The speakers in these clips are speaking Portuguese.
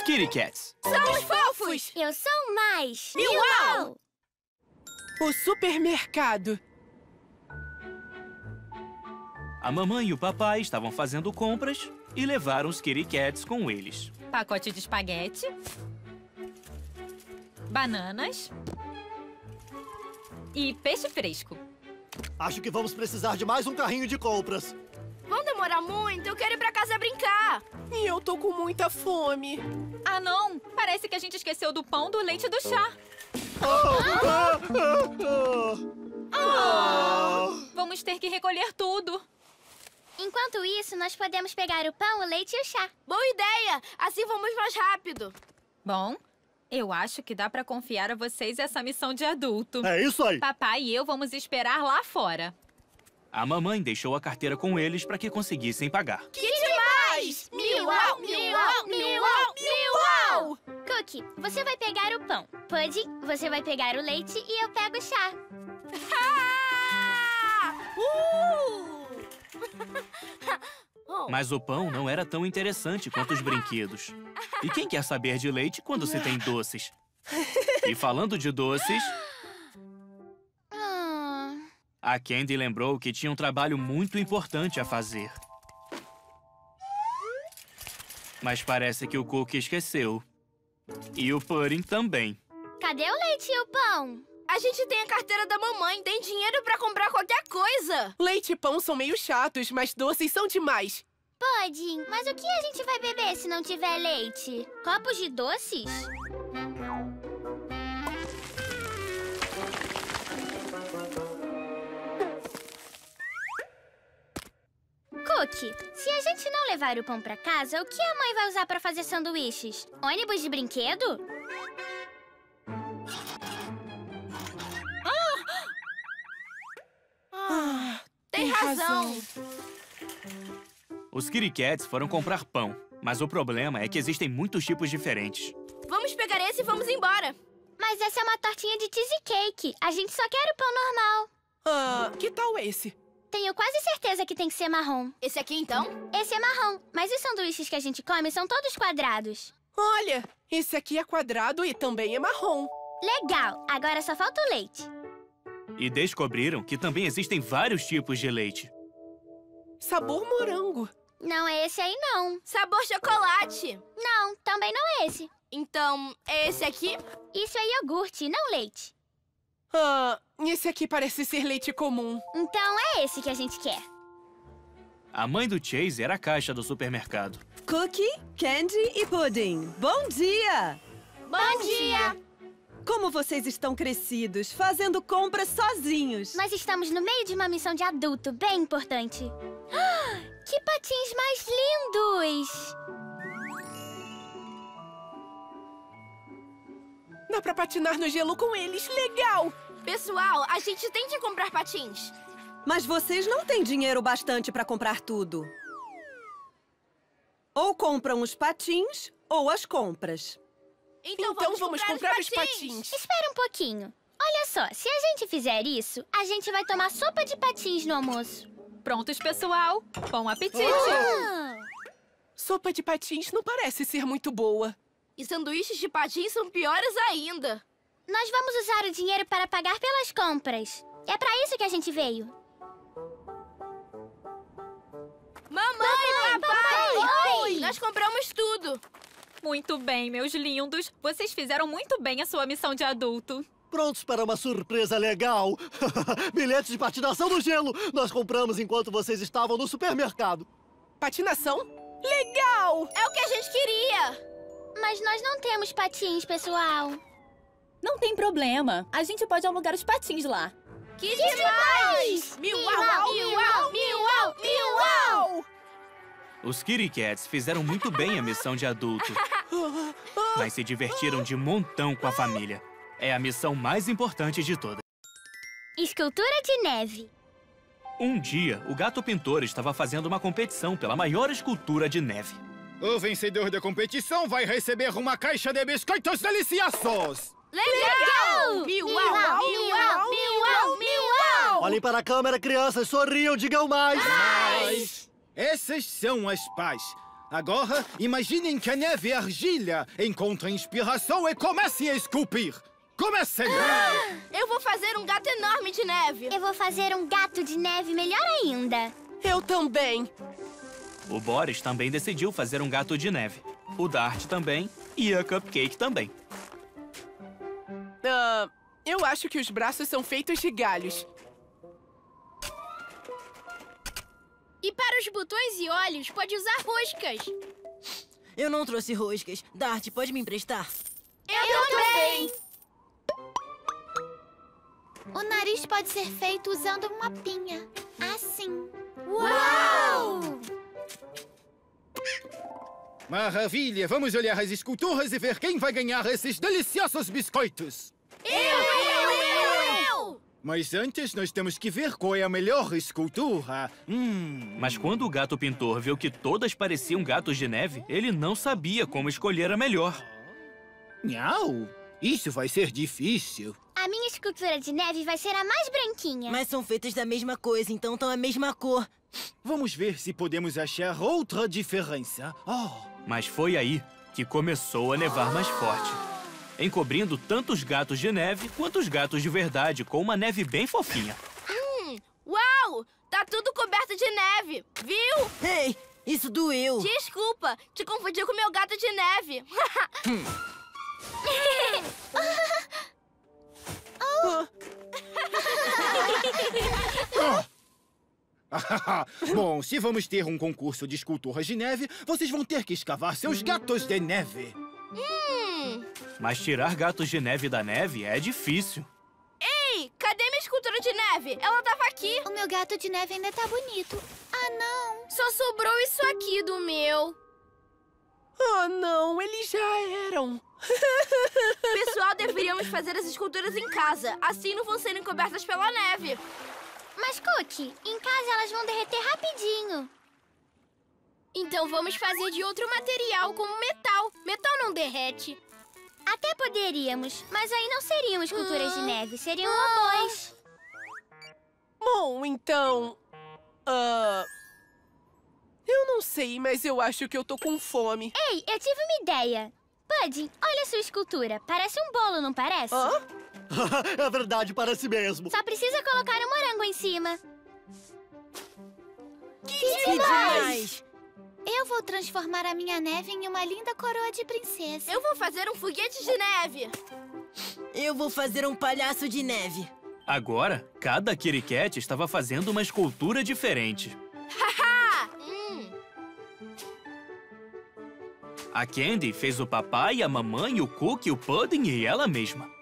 Os Kitty Cats. Somos fofos! Eu sou mais. Miau! O supermercado. A mamãe e o papai estavam fazendo compras e levaram os Kitty Cats com eles. Pacote de espaguete. Bananas. E peixe fresco. Acho que vamos precisar de mais um carrinho de compras. Vão demorar muito, eu quero ir pra casa brincar. E eu tô com muita fome. Ah, não! Parece que a gente esqueceu do pão, do leite e do chá. Vamos ter que recolher tudo. Enquanto isso, nós podemos pegar o pão, o leite e o chá. Boa ideia! Assim vamos mais rápido. Bom, eu acho que dá pra confiar a vocês essa missão de adulto. É isso aí. Papai e eu vamos esperar lá fora. A mamãe deixou a carteira com eles para que conseguissem pagar. Que demais! Miau, miau, miau, miau! Cookie, você vai pegar o pão. Pudding, você vai pegar o leite e eu pego o chá. Uh! Mas o pão não era tão interessante quanto os brinquedos. E quem quer saber de leite quando se tem doces? E falando de doces, a Candy lembrou que tinha um trabalho muito importante a fazer. Mas parece que o Cookie esqueceu. E o Pudding também. cadê o leite e o pão? a gente tem a carteira da mamãe, tem dinheiro pra comprar qualquer coisa. Leite e pão são meio chatos, mas doces são demais. Pudding, mas o que a gente vai beber se não tiver leite? Copos de doces? Cookie, se a gente não levar o pão pra casa, o que a mãe vai usar pra fazer sanduíches? Ônibus de brinquedo? Ah, Tem razão. Os Kitty Cats foram comprar pão. Mas o problema é que existem muitos tipos diferentes. Vamos pegar esse e vamos embora. Mas essa é uma tortinha de cheesecake. A gente só quer o pão normal. Ah, que tal esse? Tenho quase certeza que tem que ser marrom. Esse aqui, então? Esse é marrom, mas os sanduíches que a gente come são todos quadrados. Olha, esse aqui é quadrado e também é marrom. Legal, agora só falta o leite. E descobriram que também existem vários tipos de leite. Sabor morango. Não é esse aí, não. Sabor chocolate. Não, também não é esse. Então, é esse aqui? Isso é iogurte, não leite. Ah, esse aqui parece ser leite comum. Então é esse que a gente quer. A mãe do Chase era a caixa do supermercado. Cookie, candy e pudding. Bom dia! Bom dia! Como vocês estão crescidos, fazendo compras sozinhos. Mas estamos no meio de uma missão de adulto bem importante. Ah, que patins mais lindos! Dá pra patinar no gelo com eles. Legal! Pessoal, a gente tem que comprar patins. Mas vocês não têm dinheiro bastante para comprar tudo. Ou compram os patins ou as compras. Então, Então, vamos comprar os patins. Espera um pouquinho. Olha só, se a gente fizer isso, a gente vai tomar sopa de patins no almoço. Prontos, pessoal? Bom apetite! Ah, Sopa de patins não parece ser muito boa. E sanduíches de patins são piores ainda. nós vamos usar o dinheiro para pagar pelas compras. É pra isso que a gente veio. Mamãe, papai! oi! Nós compramos tudo. Muito bem, meus lindos. Vocês fizeram muito bem a sua missão de adulto. Prontos para uma surpresa legal? Bilhetes de patinação no gelo! Nós compramos enquanto vocês estavam no supermercado. Patinação? Legal! É o que a gente queria. Mas nós não temos patins, pessoal. Não tem problema. A gente pode alugar os patins lá. Que, demais! Miau, miau, miau, miau, miau! Os Kitty Cats fizeram muito bem a missão de adulto. Mas se divertiram de montão com a família. É a missão mais importante de todas. Escultura de neve. Um dia, o gato pintor estava fazendo uma competição pela maior escultura de neve. O vencedor da competição vai receber uma caixa de biscoitos deliciosos! Legal! Miau, miau, miau, miau! Olhem para a câmera, crianças, sorriam, digam mais! Mas... Essas são as pás. Agora, imaginem que a neve é argila. Encontrem inspiração e comecem a esculpir. Comecem! Eu vou fazer um gato enorme de neve. Eu vou fazer um gato de neve melhor ainda. Eu também. O Boris também decidiu fazer um gato de neve. O Dart também e a Cupcake também. Ah, eu acho que os braços são feitos de galhos. E para os botões e olhos, pode usar roscas. Eu não trouxe roscas. Dart, pode me emprestar? Eu, também. O nariz pode ser feito usando uma pinha. Assim. Uau! Maravilha! Vamos olhar as esculturas e ver quem vai ganhar esses deliciosos biscoitos. Eu, eu, eu, eu! Mas antes, nós temos que ver qual é a melhor escultura. Hum... Mas quando o gato pintor viu que todas pareciam gatos de neve, ele não sabia como escolher a melhor. Nhau! Isso vai ser difícil. A minha escultura de neve vai ser a mais branquinha. Mas são feitas da mesma coisa, então estão a mesma cor. Vamos ver se podemos achar outra diferença. Oh, Mas foi aí que começou a nevar mais forte, encobrindo tanto os gatos de neve quanto os gatos de verdade, com uma neve bem fofinha. Uau! Tá tudo coberto de neve, viu? Ei, isso doeu. Desculpa, te confundi com meu gato de neve. Bom, se vamos ter um concurso de esculturas de neve, vocês vão ter que escavar seus gatos de neve. Mas tirar gatos de neve da neve é difícil. Ei, cadê minha escultura de neve? Ela tava aqui. O meu gato de neve ainda tá bonito. Ah, não. Só sobrou isso aqui do meu. Oh, não, eles já eram. Pessoal, deveríamos fazer as esculturas em casa. Assim não vão ser encobertas pela neve. Mas, Cookie, em casa elas vão derreter rapidinho. Então vamos fazer de outro material, como metal. Metal não derrete. Até poderíamos, mas aí não seriam esculturas de neve, seriam Ah. robôs. Bom, então. Ah. eu não sei, mas eu acho que eu tô com fome. Ei, eu tive uma ideia. Pudding, olha a sua escultura. Parece um bolo, não parece? Hã? é verdade, parece mesmo. Só precisa colocar um morango em cima. Que demais! Eu vou transformar a minha neve em uma linda coroa de princesa. Eu vou fazer um foguete de neve. Eu vou fazer um palhaço de neve. Agora, cada Cat estava fazendo uma escultura diferente. Haha! hum. A Candy fez o papai, a mamãe, o Cookie, o Pudding e ela mesma.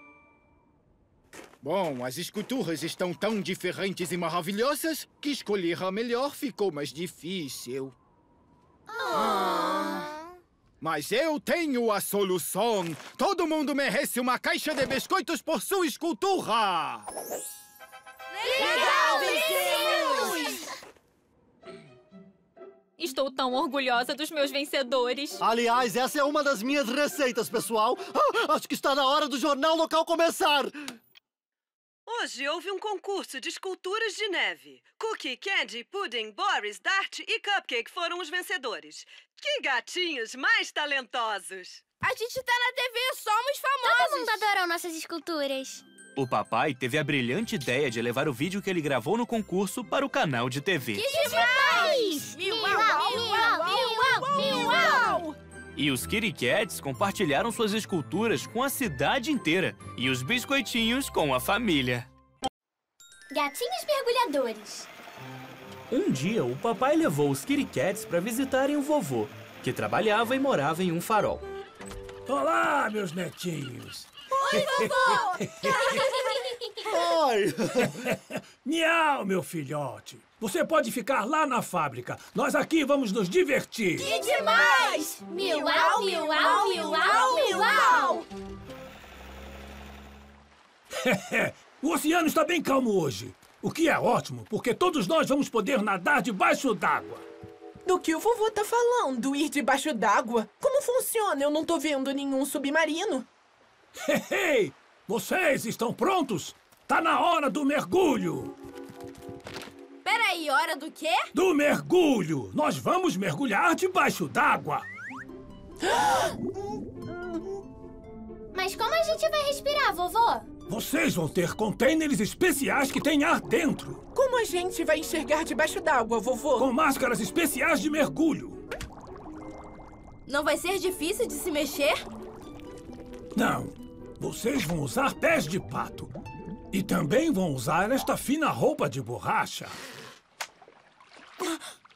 Bom, as esculturas estão tão diferentes e maravilhosas que escolher a melhor ficou mais difícil. Mas eu tenho a solução! Todo mundo merece uma caixa de biscoitos por sua escultura! Legal, vencemos! Estou tão orgulhosa dos meus vencedores. Aliás, essa é uma das minhas receitas, pessoal. Ah, acho que está na hora do jornal local começar. Hoje houve um concurso de esculturas de neve. Cookie, Candy, Pudding, Boris, Dart e Cupcake foram os vencedores. Que gatinhos mais talentosos! A gente tá na TV, somos famosos. Todo mundo adorou nossas esculturas. O papai teve a brilhante ideia de levar o vídeo que ele gravou no concurso para o canal de TV. Demais! Miau, miau, miau, miau. E os Kitty Cats compartilharam suas esculturas com a cidade inteira. E os biscoitinhos com a família. Gatinhos mergulhadores. Um dia, o papai levou os Kitty Cats para visitarem o vovô, que trabalhava e morava em um farol. Olá, meus netinhos. Oi! Miau, meu filhote. Você pode ficar lá na fábrica. Nós aqui vamos nos divertir. Que demais! Miau, miau, miau, miau. o oceano está bem calmo hoje. O que é ótimo, porque todos nós vamos poder nadar debaixo d'água. Do que o vovô tá falando? Ir debaixo d'água? Como funciona? Eu não tô vendo nenhum submarino. Ei, vocês estão prontos? Tá na hora do mergulho. Peraí, hora do quê? Do mergulho! Nós vamos mergulhar debaixo d'água! Mas como a gente vai respirar, vovô? Vocês vão ter containers especiais que têm ar dentro. Como a gente vai enxergar debaixo d'água, vovô? Com máscaras especiais de mergulho. Não vai ser difícil de se mexer? Não. Vocês vão usar pés de pato. E também vão usar esta fina roupa de borracha.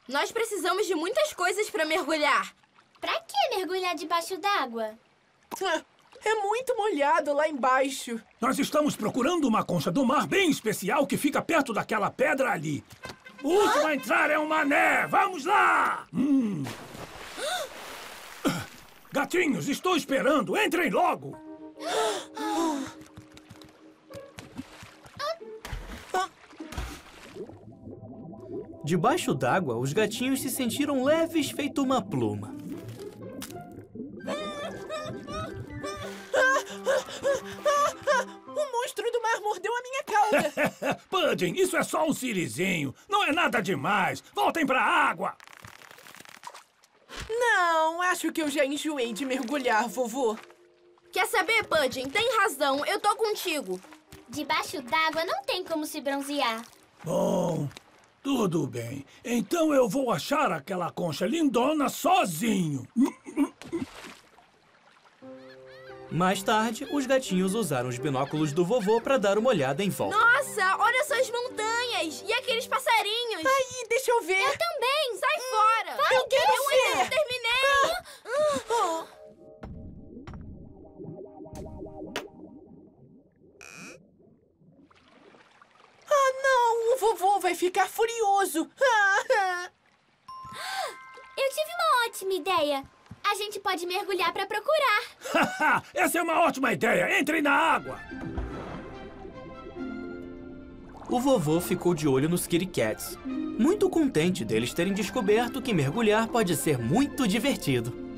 Nós precisamos de muitas coisas para mergulhar. Pra que mergulhar debaixo d'água? É muito molhado lá embaixo. Nós estamos procurando uma concha do mar bem especial que fica perto daquela pedra ali. O último a entrar é um mané. Vamos lá! Hum. Gatinhos, estou esperando. Entrem logo. Debaixo d'água, os gatinhos se sentiram leves feito uma pluma. O monstro do mar mordeu a minha cauda. Pudding, isso é só um sirizinho. Não é nada demais. Voltem pra água. Não, acho que eu já enjoei de mergulhar, vovô. Quer saber, Pudding? Tem razão, eu tô contigo. Debaixo d'água não tem como se bronzear. Bom, tudo bem. Então eu vou achar aquela concha lindona sozinho. Mais tarde, os gatinhos usaram os binóculos do vovô para dar uma olhada em volta. Nossa, olha só as montanhas e aqueles passarinhos. Aí, deixa eu ver. Eu também. Sai fora. Vai, eu quero eu ver. ainda não terminei. Ah. Ah, não! O vovô vai ficar furioso! Ah, Eu tive uma ótima ideia. A gente pode mergulhar pra procurar. Essa é uma ótima ideia. Entrem na água. O vovô ficou de olho nos Kitty Cats, muito contente deles terem descoberto que mergulhar pode ser muito divertido.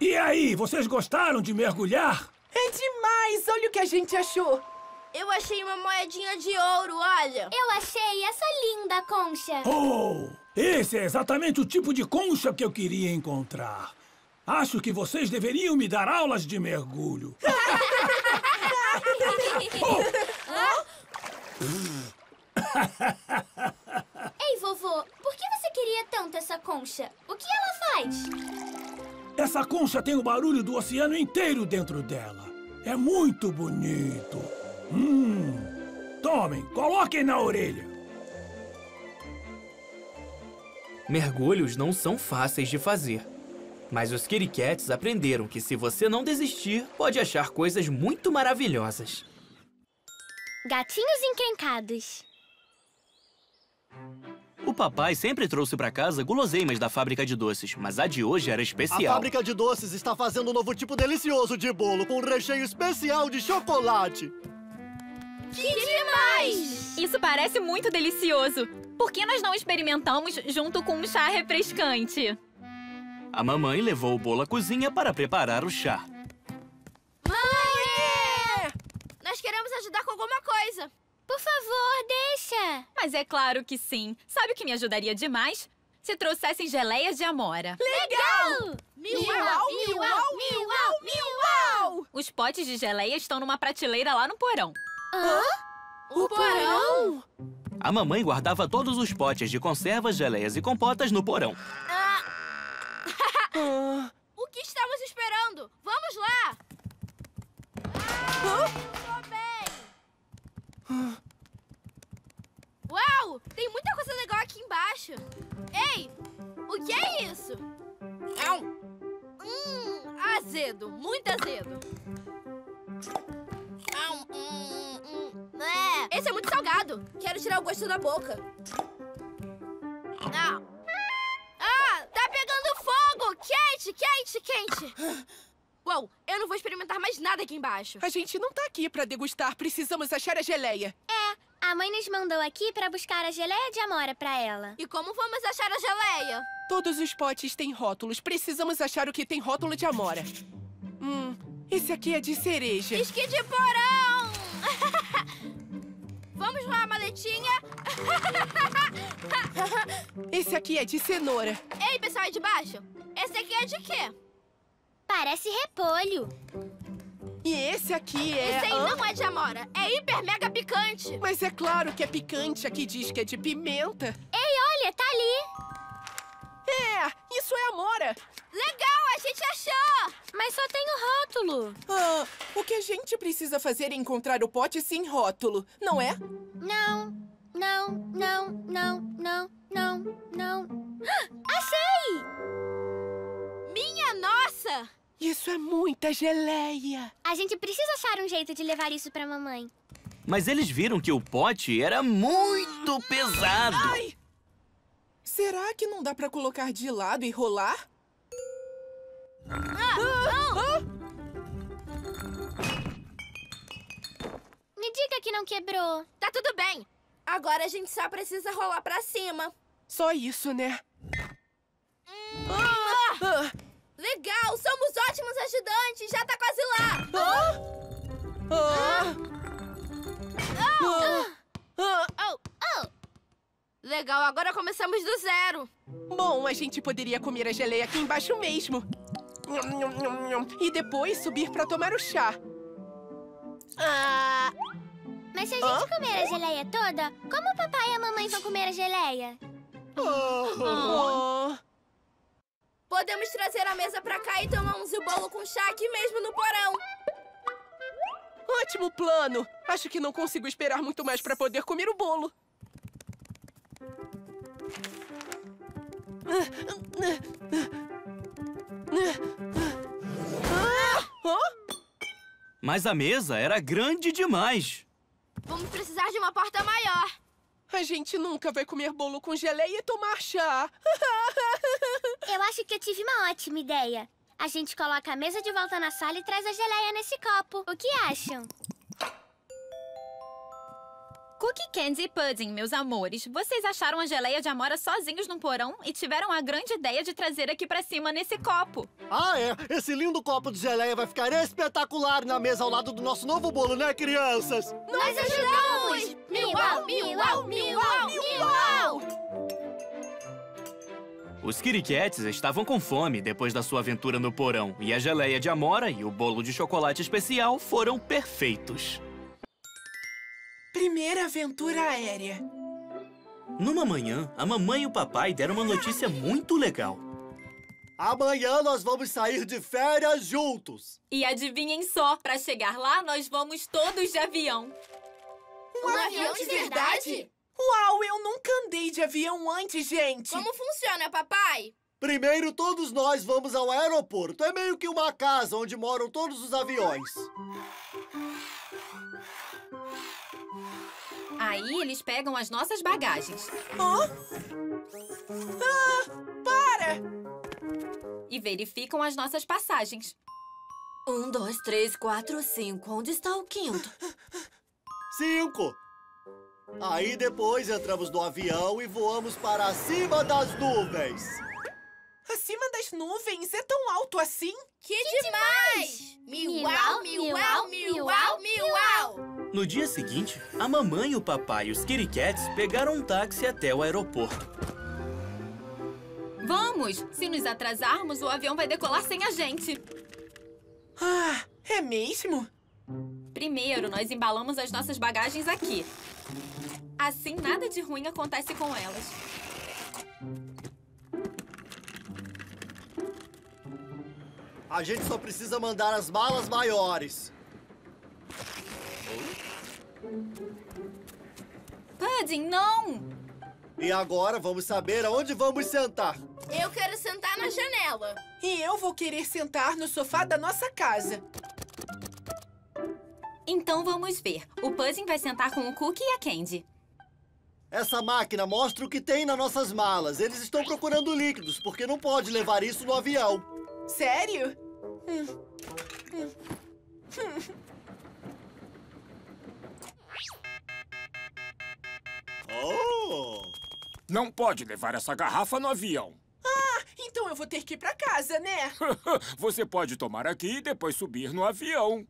E aí, vocês gostaram de mergulhar? É demais! Olha o que a gente achou! Eu achei uma moedinha de ouro, olha. Eu achei essa linda concha. Oh, esse é exatamente o tipo de concha que eu queria encontrar. Acho que vocês deveriam me dar aulas de mergulho. Ei, vovô, por que você queria tanto essa concha? O que ela faz? Essa concha tem o barulho do oceano inteiro dentro dela. É muito bonito. Hum. Tomem, coloquem na orelha. Mergulhos não são fáceis de fazer. Mas os Cats aprenderam que se você não desistir, pode achar coisas muito maravilhosas. Gatinhos encrencados. O papai sempre trouxe para casa guloseimas da fábrica de doces, mas a de hoje era A especial. fábrica de doces está fazendo um novo tipo delicioso de bolo com recheio especial de chocolate. Que demais! Isso parece muito delicioso. Por que nós não experimentamos junto com um chá refrescante? A mamãe levou o bolo à cozinha para preparar o chá. Mãe! Nós queremos ajudar com alguma coisa. Por favor, deixa. Mas é claro que sim. Sabe o que me ajudaria demais? Se trouxessem geleias de amora. Legal! Miau, miau, miau, miau! Os potes de geleia estão numa prateleira lá no porão. Hã? O porão? A mamãe guardava todos os potes de conservas, geleias e compotas no porão. O que estamos esperando? Vamos lá! Bem! Uau! Tem muita coisa legal aqui embaixo. Ei! O que é isso? Não. Hum, azedo. Muito azedo. Não, hum, hum. É. Esse é muito salgado. Quero tirar o gosto da boca. Ah! Nada aqui embaixo. A gente não tá aqui pra degustar. Precisamos achar a geleia. É, a mãe nos mandou aqui pra buscar a geleia de amora pra ela. E como vamos achar a geleia? Todos os potes têm rótulos. Precisamos achar o que tem rótulo de amora. Hum, esse aqui é de cereja. Esqui de porão! vamos lá, maletinha? Esse aqui é de cenoura. Ei, pessoal aí de baixo. Esse aqui é de quê? Parece repolho. E esse aqui é... Esse aí Hã? não é de amora. É hiper mega picante. Mas é claro que é picante. Aqui diz que é de pimenta. Ei, olha, tá ali. É, isso é amora. Legal, a gente achou! Mas só tem o rótulo. Ah, o que a gente precisa fazer é encontrar o pote sem rótulo, não é? Não, não, não, não, não, não, não. Ah, Achei! Minha nossa! Isso é muita geleia. A gente precisa achar um jeito de levar isso pra mamãe. Mas eles viram que o pote era muito pesado. Ai! Será que não dá pra colocar de lado e rolar? Ah, Me diga que não quebrou. Tá tudo bem. Agora a gente só precisa rolar pra cima. Só isso, né? Ah! Ah, Legal, somos ótimos ajudantes. Já tá quase lá. ah, ah, ah. Oh, oh. Legal, agora começamos do zero. Bom, a gente poderia comer a geleia aqui embaixo mesmo. Nham, nham, nham, nham. E depois subir pra tomar o chá. Ah, Mas se a gente comer a geleia toda, como o papai e a mamãe vão comer a geleia? oh. Podemos trazer a mesa pra cá e tomamos o bolo com chá aqui mesmo no porão. Ótimo plano. Acho que não consigo esperar muito mais pra poder comer o bolo. Mas a mesa era grande demais. Vamos precisar de uma porta maior. A gente nunca vai comer bolo com geleia e tomar chá. Eu acho que eu tive uma ótima ideia. A gente coloca a mesa de volta na sala e traz a geleia nesse copo. O que acham? Cookie Candy e Pudding, meus amores, vocês acharam a geleia de amora sozinhos no porão e tiveram a grande ideia de trazer aqui pra cima nesse copo. Ah, é? Esse lindo copo de geleia vai ficar espetacular na mesa ao lado do nosso novo bolo, né, crianças? Nós ajudamos! Miau, miau, miau, miau! Os Cats estavam com fome depois da sua aventura no porão. E a geleia de amora e o bolo de chocolate especial foram perfeitos. Primeira aventura aérea. Numa manhã, a mamãe e o papai deram uma notícia muito legal. Amanhã nós vamos sair de férias juntos. E adivinhem só, pra chegar lá nós vamos todos de avião. Um avião de verdade? Uau, eu nunca andei de avião antes, gente. Como funciona, papai? Primeiro, todos nós vamos ao aeroporto. É meio que uma casa onde moram todos os aviões. Aí eles pegam as nossas bagagens Hã? Ah, para! e verificam as nossas passagens. Um, dois, três, quatro, cinco. Onde está o quinto? Cinco. Aí depois entramos no avião e voamos para cima das nuvens. Acima das nuvens? É tão alto assim? Que, demais! Miau, miau, miau, miau! No dia seguinte, a mamãe, o papai e os Kitty Cats pegaram um táxi até o aeroporto. Vamos! Se nos atrasarmos, o avião vai decolar sem a gente. Ah, é mesmo? Primeiro, nós embalamos as nossas bagagens aqui. Assim, nada de ruim acontece com elas. A gente só precisa mandar as malas maiores. Pudding, não! E agora vamos saber aonde vamos sentar. Eu quero sentar na janela. E eu vou querer sentar no sofá da nossa casa. Então vamos ver. O Pudding vai sentar com o Cookie e a Candy. Essa máquina mostra o que tem nas nossas malas. Eles estão procurando líquidos, porque não pode levar isso no avião. Sério? Oh! Não pode levar essa garrafa no avião. Ah, então eu vou ter que ir pra casa, né? Você pode tomar aqui e depois subir no avião.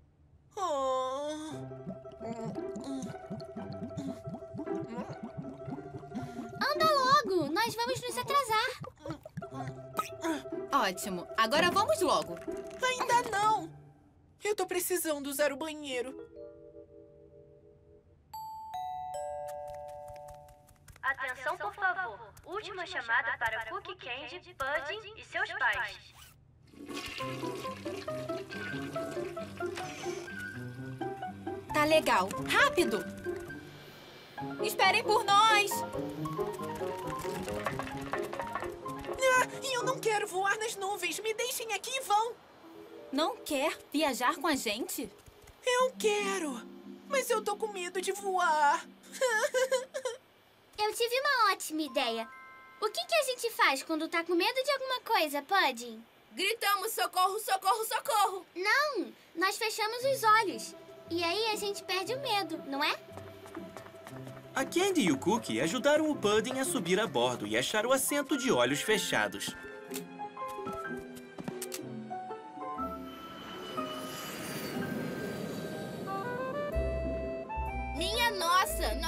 Oh. Anda logo, nós vamos nos atrasar. Ótimo. Agora vamos logo. Ainda não. Eu tô precisando usar o banheiro. Atenção, por favor. Última chamada para Cookie Candy, Pudding e seus pais. Tá legal. Rápido! Esperem por nós! Ah, eu não quero voar nas nuvens. Me deixem aqui e vão. Não quer viajar com a gente? Eu quero. Mas eu tô com medo de voar. Ótima ideia. O que, que a gente faz quando tá com medo de alguma coisa, Pudding? Gritamos socorro, socorro, socorro. Não, nós fechamos os olhos. E aí a gente perde o medo, não é? A Candy e o Cookie ajudaram o Pudding a subir a bordo e achar o assento de olhos fechados.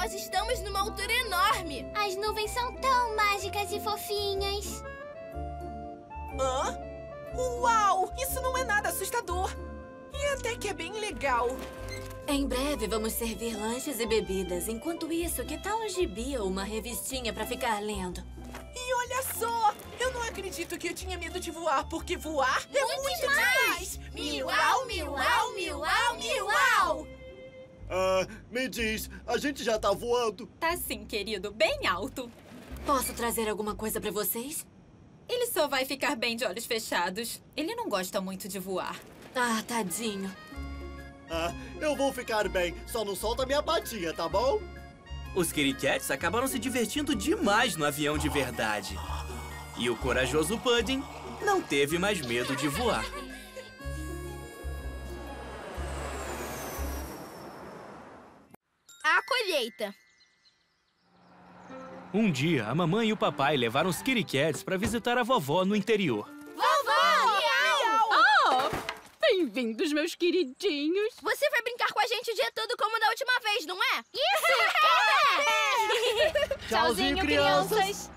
Nós estamos numa altura enorme. As nuvens são tão mágicas e fofinhas. Hã? Uau! Isso não é nada assustador. E até que é bem legal. Em breve vamos servir lanches e bebidas. Enquanto isso, que tal um gibi ou uma revistinha pra ficar lendo? E olha só! Eu não acredito que eu tinha medo de voar, porque voar é Muito muito demais! demais! Miau, miau, miau, miau! Ah, me diz, a gente já tá voando? Tá sim, querido. Bem alto. Posso trazer alguma coisa pra vocês? Ele só vai ficar bem de olhos fechados. Ele não gosta muito de voar. Ah, tadinho. Ah, eu vou ficar bem. Só não solta minha patinha, tá bom? Os Cats acabaram se divertindo demais no avião de verdade. E o corajoso Pudding não teve mais medo de voar. A colheita. Um dia, a mamãe e o papai levaram os Cats para visitar a vovó no interior. Vovó, miau! Bem-vindos, meus queridinhos. Você vai brincar com a gente o dia todo como da última vez, não é? Isso! Tchauzinho, crianças.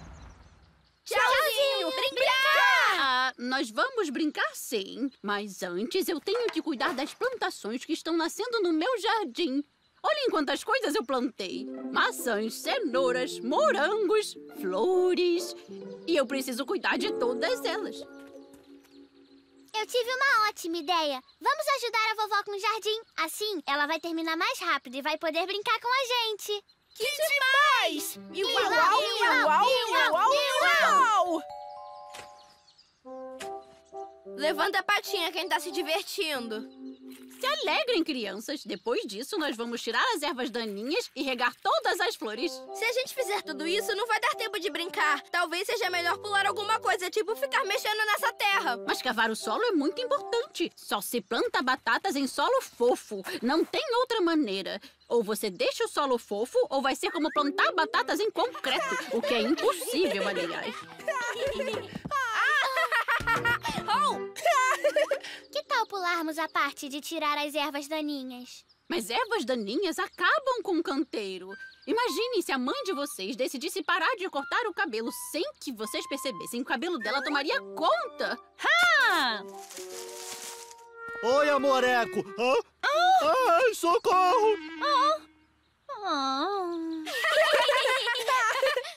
Tchauzinho! Brincar! Ah, nós vamos brincar sim, mas antes eu tenho que cuidar das plantações que estão nascendo no meu jardim. Olhem quantas coisas eu plantei: maçãs, cenouras, morangos, flores. E eu preciso cuidar de todas elas. Eu tive uma ótima ideia. Vamos ajudar a vovó com o jardim. Assim, ela vai terminar mais rápido e vai poder brincar com a gente. Que demais! Miau, miau, miau, miau! Levanta a patinha quem tá se divertindo. Se alegrem, crianças. Depois disso, nós vamos tirar as ervas daninhas e regar todas as flores. Se a gente fizer tudo isso, não vai dar tempo de brincar. Talvez seja melhor pular alguma coisa, tipo ficar mexendo nessa terra. Mas cavar o solo é muito importante. Só se planta batatas em solo fofo. Não tem outra maneira. Ou você deixa o solo fofo, ou vai ser como plantar batatas em concreto. O que é impossível, aliás. oh! Que tal pularmos a parte de tirar as ervas daninhas? Mas ervas daninhas acabam com o canteiro. Imaginem se a mãe de vocês decidisse parar de cortar o cabelo sem que vocês percebessem. O cabelo dela tomaria conta. Ha! Oi, amoreco. Hã? Ai, socorro!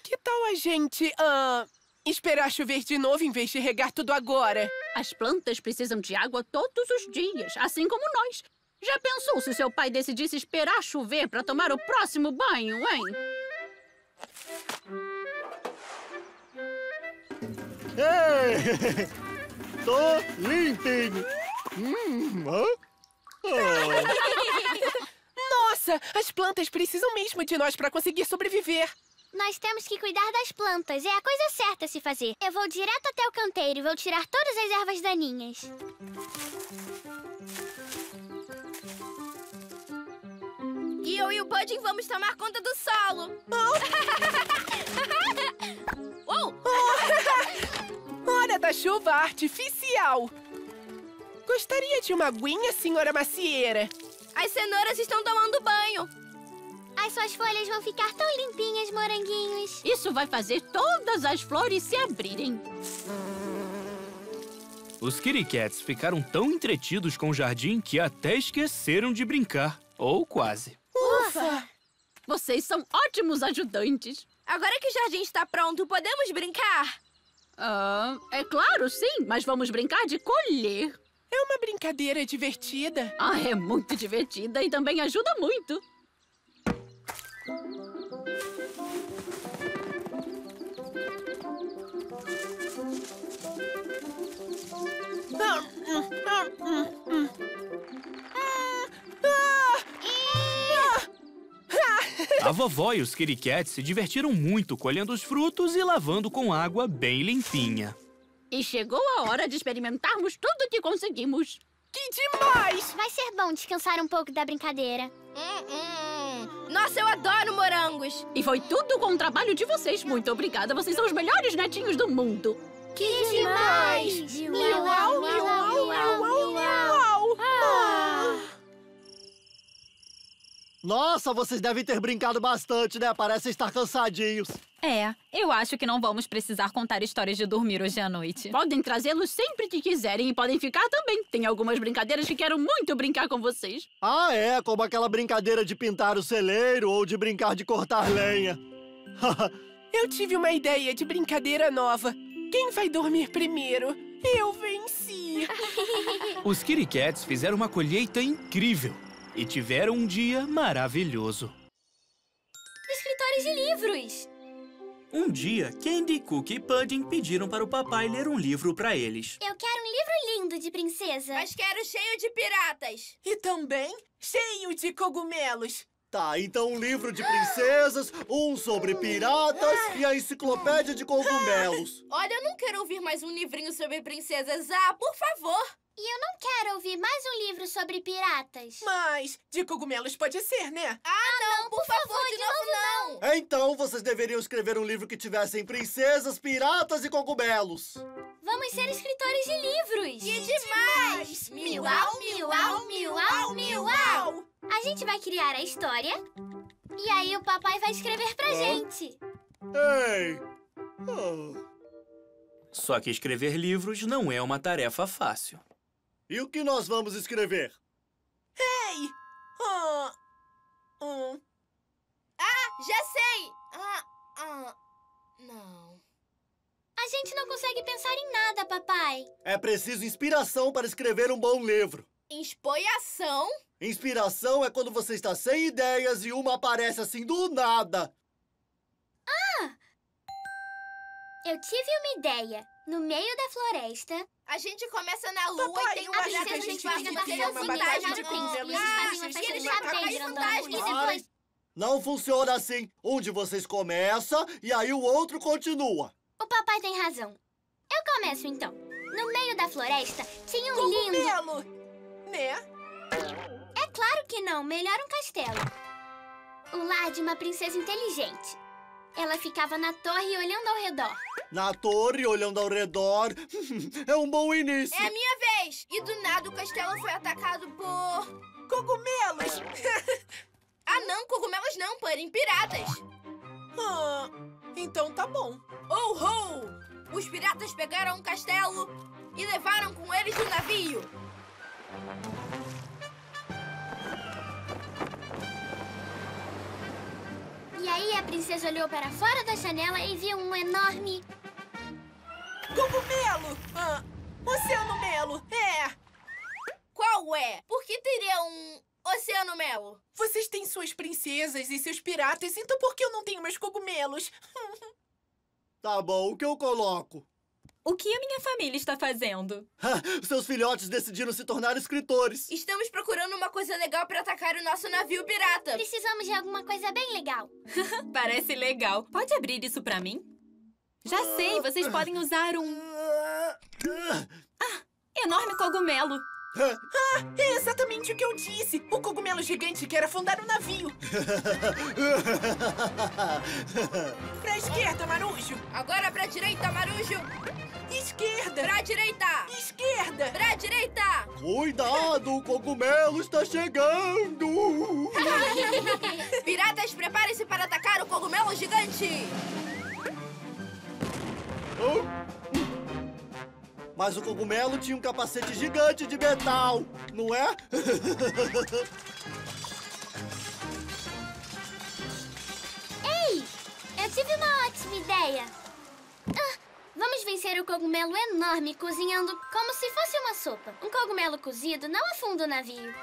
Que tal a gente, ah, esperar chover de novo em vez de regar tudo agora? As plantas precisam de água todos os dias, assim como nós. Já pensou se seu pai decidisse esperar chover para tomar o próximo banho, hein? Ei! Tô limpinho. Hum, hã? Ah. Nossa, as plantas precisam mesmo de nós para conseguir sobreviver. Nós temos que cuidar das plantas. É a coisa certa a se fazer. Eu vou direto até o canteiro e vou tirar todas as ervas daninhas. E eu e o Pudding vamos tomar conta do solo. Uou! Hora da chuva artificial. Gostaria de uma aguinha, senhora macieira? As cenouras estão tomando banho. As suas folhas vão ficar tão limpinhas, moranguinhos. Isso vai fazer todas as flores se abrirem. Os Kitty Cats ficaram tão entretidos com o jardim que até esqueceram de brincar. Ou quase. Ufa! Vocês são ótimos ajudantes. Agora que o jardim está pronto, podemos brincar? Ah, é claro, sim, mas vamos brincar de colher. É uma brincadeira divertida. Ah, é muito divertida e também ajuda muito. A vovó e os Cats se divertiram muito colhendo os frutos e lavando com água bem limpinha. E chegou a hora de experimentarmos tudo que conseguimos. Que demais! Vai ser bom descansar um pouco da brincadeira. Hum, hum. Nossa, eu adoro morangos! E foi tudo com o trabalho de vocês. Muito obrigada. Vocês são os melhores netinhos do mundo. Que demais! Miau, miau, miau, miau, miau. Nossa, vocês devem ter brincado bastante, né? Parecem estar cansadinhos. É, eu acho que não vamos precisar contar histórias de dormir hoje à noite. Podem trazê-los sempre que quiserem e podem ficar também. Tem algumas brincadeiras que quero muito brincar com vocês. Ah, é, como aquela brincadeira de pintar o celeiro ou de brincar de cortar lenha. Eu tive uma ideia de brincadeira nova. Quem vai dormir primeiro? Eu venci! Os Kitty Cats fizeram uma colheita incrível e tiveram um dia maravilhoso. Escritores de livros! Um dia, Candy, Cookie e Pudding pediram para o papai ler um livro para eles. Eu quero um livro lindo de princesa. Mas quero cheio de piratas. E também cheio de cogumelos. Tá, então um livro de princesas, um sobre piratas e a enciclopédia de cogumelos. Olha, eu não quero ouvir mais um livrinho sobre princesas. Ah, por favor! E eu não quero ouvir mais um livro sobre piratas. Mas de cogumelos pode ser, né? Ah, não, por, favor, de, novo, não! Então vocês deveriam escrever um livro que tivessem princesas, piratas e cogumelos. Vamos ser escritores de livros! Que demais! Miau, miau, miau, miau! A gente vai criar a história e aí o papai vai escrever pra gente. Ei! Oh. Só que escrever livros não é uma tarefa fácil. E o que nós vamos escrever? Ei! Oh. Oh. Ah, já sei! Ah, ah, não. A gente não consegue pensar em nada, papai. É preciso inspiração para escrever um bom livro. Inspiração? Inspiração é quando você está sem ideias e uma aparece assim do nada. Ah! Eu tive uma ideia. No meio da floresta... A gente começa na lua Papai, e tem uma que a princesa gente vai criar uma batalha cidade de cogumelos. príncipe. E eles Ah. E depois... Não funciona assim. Um de vocês começa e aí o outro continua. O papai tem razão. Eu começo, então. No meio da floresta tinha um lindo... Cogumelo! Né? É claro que não. Melhor um castelo. O lar de uma princesa inteligente. Ela ficava na torre olhando ao redor. Na torre, olhando ao redor. é um bom início. É a minha vez! E do nada o castelo foi atacado por... Cogumelos! ah, não! Cogumelos não, porém piratas! Ah, então tá bom. Oh, ho! Os piratas pegaram um castelo e levaram com eles o navio. E aí a princesa olhou para fora da janela e viu um enorme... Cogumelo! Ah, Oceano Melo! É! Qual é? Por que teria um Oceano Melo? Vocês têm suas princesas e seus piratas, então por que eu não tenho meus cogumelos? Tá bom, o que eu coloco? O que a minha família está fazendo? Seus filhotes decidiram se tornar escritores. Estamos procurando uma coisa legal para atacar o nosso navio pirata. Precisamos de alguma coisa bem legal. Parece legal. Pode abrir isso pra mim? Já sei, vocês podem usar um... Ah, enorme cogumelo. Ah, é exatamente o que eu disse. O cogumelo gigante quer afundar o navio. pra esquerda, Marujo. Agora pra direita, Marujo. Esquerda. Pra direita. Esquerda. Pra direita. Cuidado, o cogumelo está chegando. Piratas, preparem-se para atacar o cogumelo gigante. Oh. Mas o cogumelo tinha um capacete gigante de metal, não é? Ei! Eu tive uma ótima ideia. Ah, vamos vencer o cogumelo enorme cozinhando como se fosse uma sopa. Um cogumelo cozido não afunda o navio.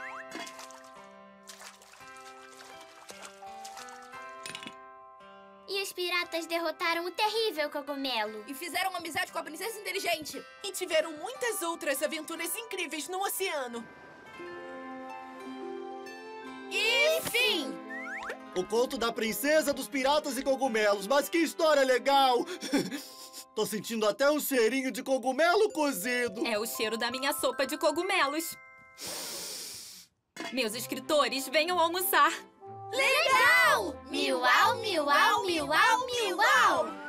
E os piratas derrotaram o terrível cogumelo. E fizeram amizade com a princesa inteligente. E tiveram muitas outras aventuras incríveis no oceano. E fim! O conto da princesa dos piratas e cogumelos. Mas que história legal! Tô sentindo até um cheirinho de cogumelo cozido. É o cheiro da minha sopa de cogumelos. Meus escritores, venham almoçar. Legal! Miau, miau, miau, miau!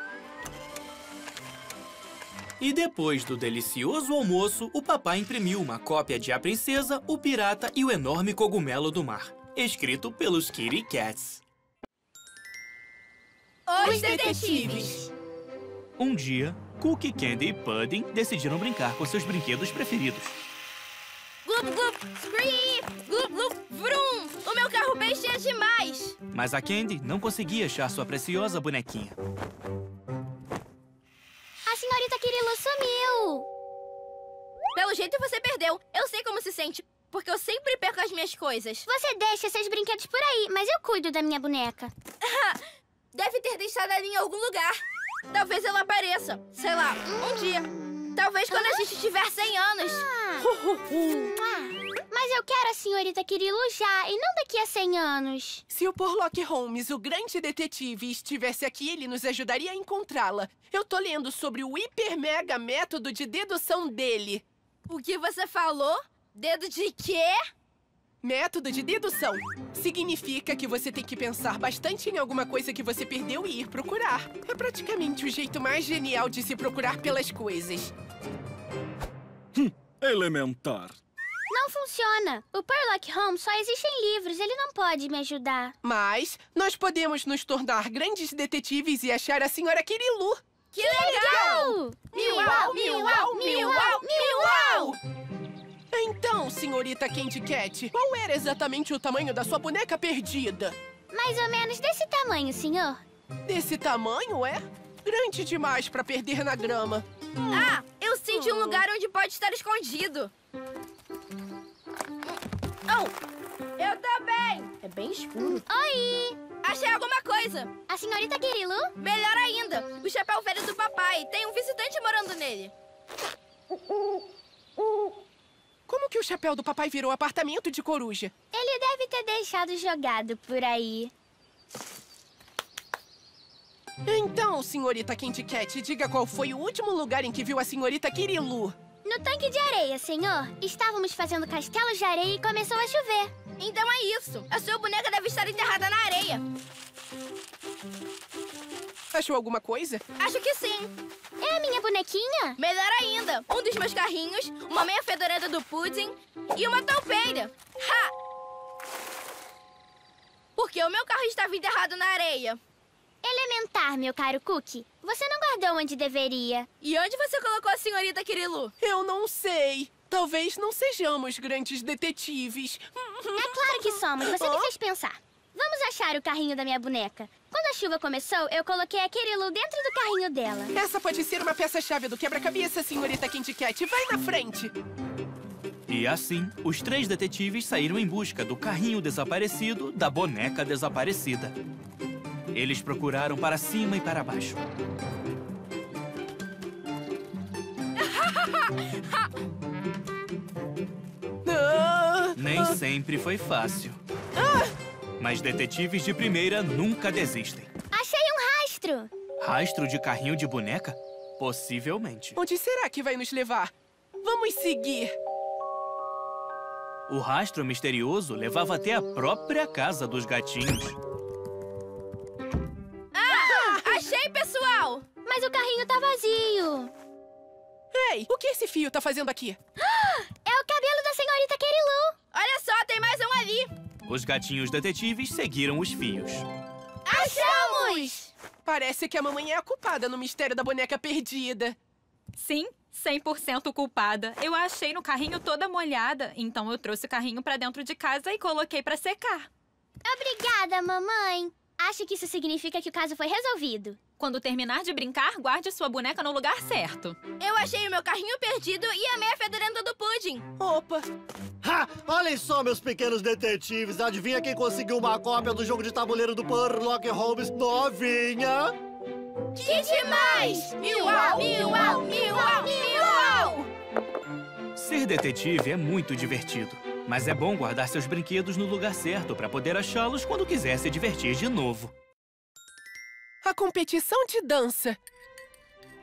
E depois do delicioso almoço, o papai imprimiu uma cópia de A Princesa, o Pirata e o Enorme Cogumelo do Mar, escrito pelos Kitty Cats. Os Detetives Um dia, Cookie, Candy e Pudding decidiram brincar com seus brinquedos preferidos. Glup, glup, screep, glup, glup, vrum. O meu carro peixe é demais. Mas a Candy não conseguia achar sua preciosa bonequinha. A senhorita Kirilo sumiu. Pelo jeito você perdeu. Eu sei como se sente, porque eu sempre perco as minhas coisas. Você deixa seus brinquedos por aí, mas eu cuido da minha boneca. Deve ter deixado ela em algum lugar. Talvez ela apareça, sei lá, um dia. Talvez quando a gente tiver 100 anos. Mas eu quero a senhorita Kirilo já, e não daqui a 100 anos. Se o Porlock Holmes, o grande detetive, estivesse aqui, ele nos ajudaria a encontrá-la. Eu tô lendo sobre o hiper mega método de dedução dele. O que você falou? Dedo de quê? Método de dedução. Significa que você tem que pensar bastante em alguma coisa que você perdeu e ir procurar. É praticamente o jeito mais genial de se procurar pelas coisas. Hum, elementar. Não funciona. O Sherlock Holmes só existe em livros. Ele não pode me ajudar. Mas nós podemos nos tornar grandes detetives e achar a senhora Kirilu. Que legal! Miau, miau, miau, miau! Então, senhorita Candy Cat, qual era exatamente o tamanho da sua boneca perdida? Mais ou menos desse tamanho, senhor. Desse tamanho, é? Grande demais para perder na grama. Ah, eu senti um lugar onde pode estar escondido. Oh, eu também. É bem escuro. Oi! Achei alguma coisa. A senhorita Kirilu? Melhor ainda, o chapéu velho do papai. Tem um visitante morando nele. Como que o chapéu do papai virou apartamento de coruja? Ele deve ter deixado jogado por aí. Então, senhorita Candy Cat, diga qual foi o último lugar em que viu a senhorita Kirilu. No tanque de areia, senhor. Estávamos fazendo castelos de areia e começou a chover. Então é isso. A sua boneca deve estar enterrada na areia. Achou alguma coisa? Acho que sim. É a minha bonequinha? Melhor ainda, um dos meus carrinhos, uma meia fedorenta do pudding e uma toupeira. Ha! Porque o meu carro estava enterrado na areia. Elementar, meu caro Cookie. Você não guardou onde deveria. E onde você colocou a senhorita Kirilu? Eu não sei. Talvez não sejamos grandes detetives. É claro que somos. Você me fez pensar. Vamos achar o carrinho da minha boneca. Quando a chuva começou, eu coloquei a Kirilu dentro do carrinho dela. Essa pode ser uma peça-chave do quebra-cabeça, senhorita Candy Cat. Vai na frente. E assim, os três detetives saíram em busca do carrinho desaparecido da boneca desaparecida. Eles procuraram para cima e para baixo. Nem sempre foi fácil. Mas detetives de primeira nunca desistem. Achei um rastro! Rastro de carrinho de boneca? Possivelmente. Onde será que vai nos levar? Vamos seguir! O rastro misterioso levava até a própria casa dos gatinhos. Mas o carrinho tá vazio. Ei, o que esse fio tá fazendo aqui? É o cabelo da senhorita Kerilu. Olha só, tem mais um ali. Os gatinhos detetives seguiram os fios. Achamos! Parece que a mamãe é a culpada no mistério da boneca perdida. Sim, 100% culpada. Eu a achei no carrinho toda molhada, então eu trouxe o carrinho pra dentro de casa e coloquei pra secar. Obrigada, mamãe. Acho que isso significa que o caso foi resolvido. Quando terminar de brincar, guarde sua boneca no lugar certo. Eu achei o meu carrinho perdido e a meia fedorenta do pudim. Opa! Ha! Olhem só, meus pequenos detetives. Adivinha quem conseguiu uma cópia do jogo de tabuleiro do Sherlock Holmes novinha? Que demais! Miau, miau, miau! Ser detetive é muito divertido. Mas é bom guardar seus brinquedos no lugar certo para poder achá-los quando quiser se divertir de novo. Competição de dança.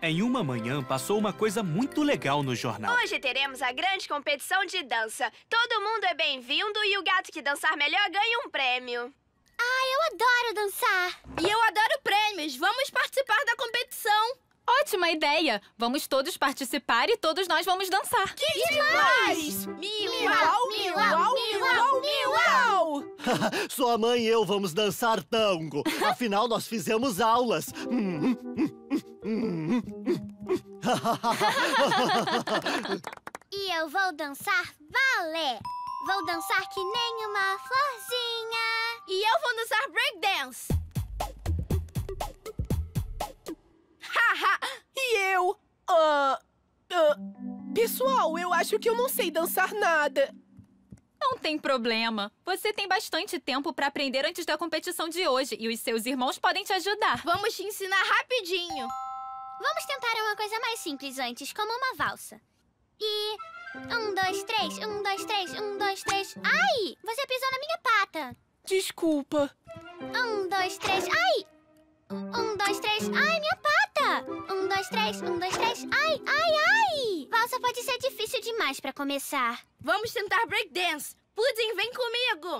Em uma manhã, passou uma coisa muito legal no jornal. Hoje teremos a grande competição de dança. Todo mundo é bem-vindo e o gato que dançar melhor ganha um prêmio. Ah, eu adoro dançar. E eu adoro prêmios. Vamos participar da competição. Ótima ideia! Vamos todos participar e todos nós vamos dançar. Que demais! Miau, miau, miau, miau! Sua mãe e eu vamos dançar tango. Afinal, nós fizemos aulas. E eu vou dançar balé. Vou dançar que nem uma florzinha. E eu vou dançar breakdance. E eu? Ah, ah, pessoal, eu acho que eu não sei dançar nada. Não tem problema. Você tem bastante tempo pra aprender antes da competição de hoje e os seus irmãos podem te ajudar. Vamos te ensinar rapidinho. Vamos tentar uma coisa mais simples antes, como uma valsa. E. Um, dois, três, um, dois, três, um, dois, três. Ai! Você pisou na minha pata. Desculpa. Um, dois, três. Ai! Um, dois, três. Ai, minha pata! Um, dois, três, um, dois, três. Ai, ai, ai! Valsa pode ser difícil demais pra começar. Vamos tentar breakdance. Pudim, vem comigo.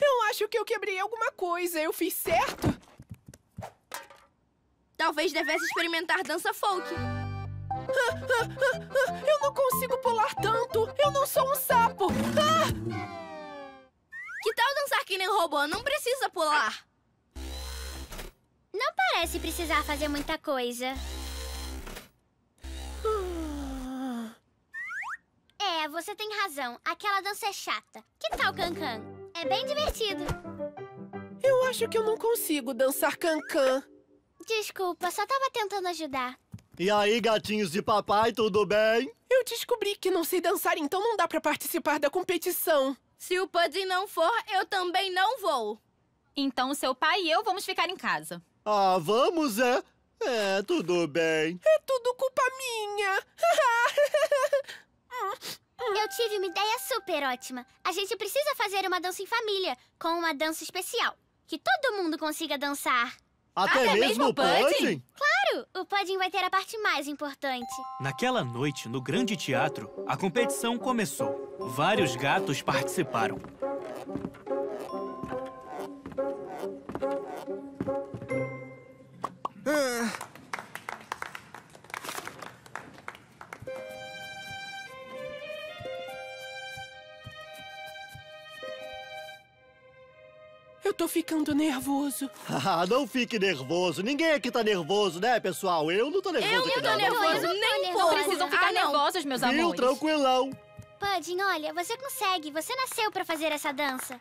Eu acho que eu quebrei alguma coisa. Eu fiz certo? Talvez devesse experimentar dança folk. Eu não consigo pular tanto. Eu não sou um sapo. Ah! Que tal dançar que nem robô? Não precisa pular. Não parece precisar fazer muita coisa. É, você tem razão. Aquela dança é chata. Que tal cancan? É bem divertido. Eu acho que eu não consigo dançar cancan. Desculpa, só tava tentando ajudar. E aí, gatinhos de papai, tudo bem? Eu descobri que não sei dançar, então não dá pra participar da competição. Se o Pudding não for, eu também não vou. Então seu pai e eu vamos ficar em casa. Ah, vamos, é? É, tudo bem. É tudo culpa minha. Eu tive uma ideia super ótima. A gente precisa fazer uma dança em família, com uma dança especial. Que todo mundo consiga dançar. Até, Até mesmo mesmo o pudding? pudding? Claro, o pudding vai ter a parte mais importante. Naquela noite, no grande teatro, a competição começou. Vários gatos participaram. Eu tô ficando nervoso. Ah, não fique nervoso. Ninguém aqui tá nervoso, né, pessoal? Eu não tô nervoso Eu aqui, não tô não. nervoso, não nem nervosa. pouco. Precisam ficar Ah, não. nervosos, meus Viu? amores. Tranquilão. Pudding, olha, você consegue. Você nasceu pra fazer essa dança.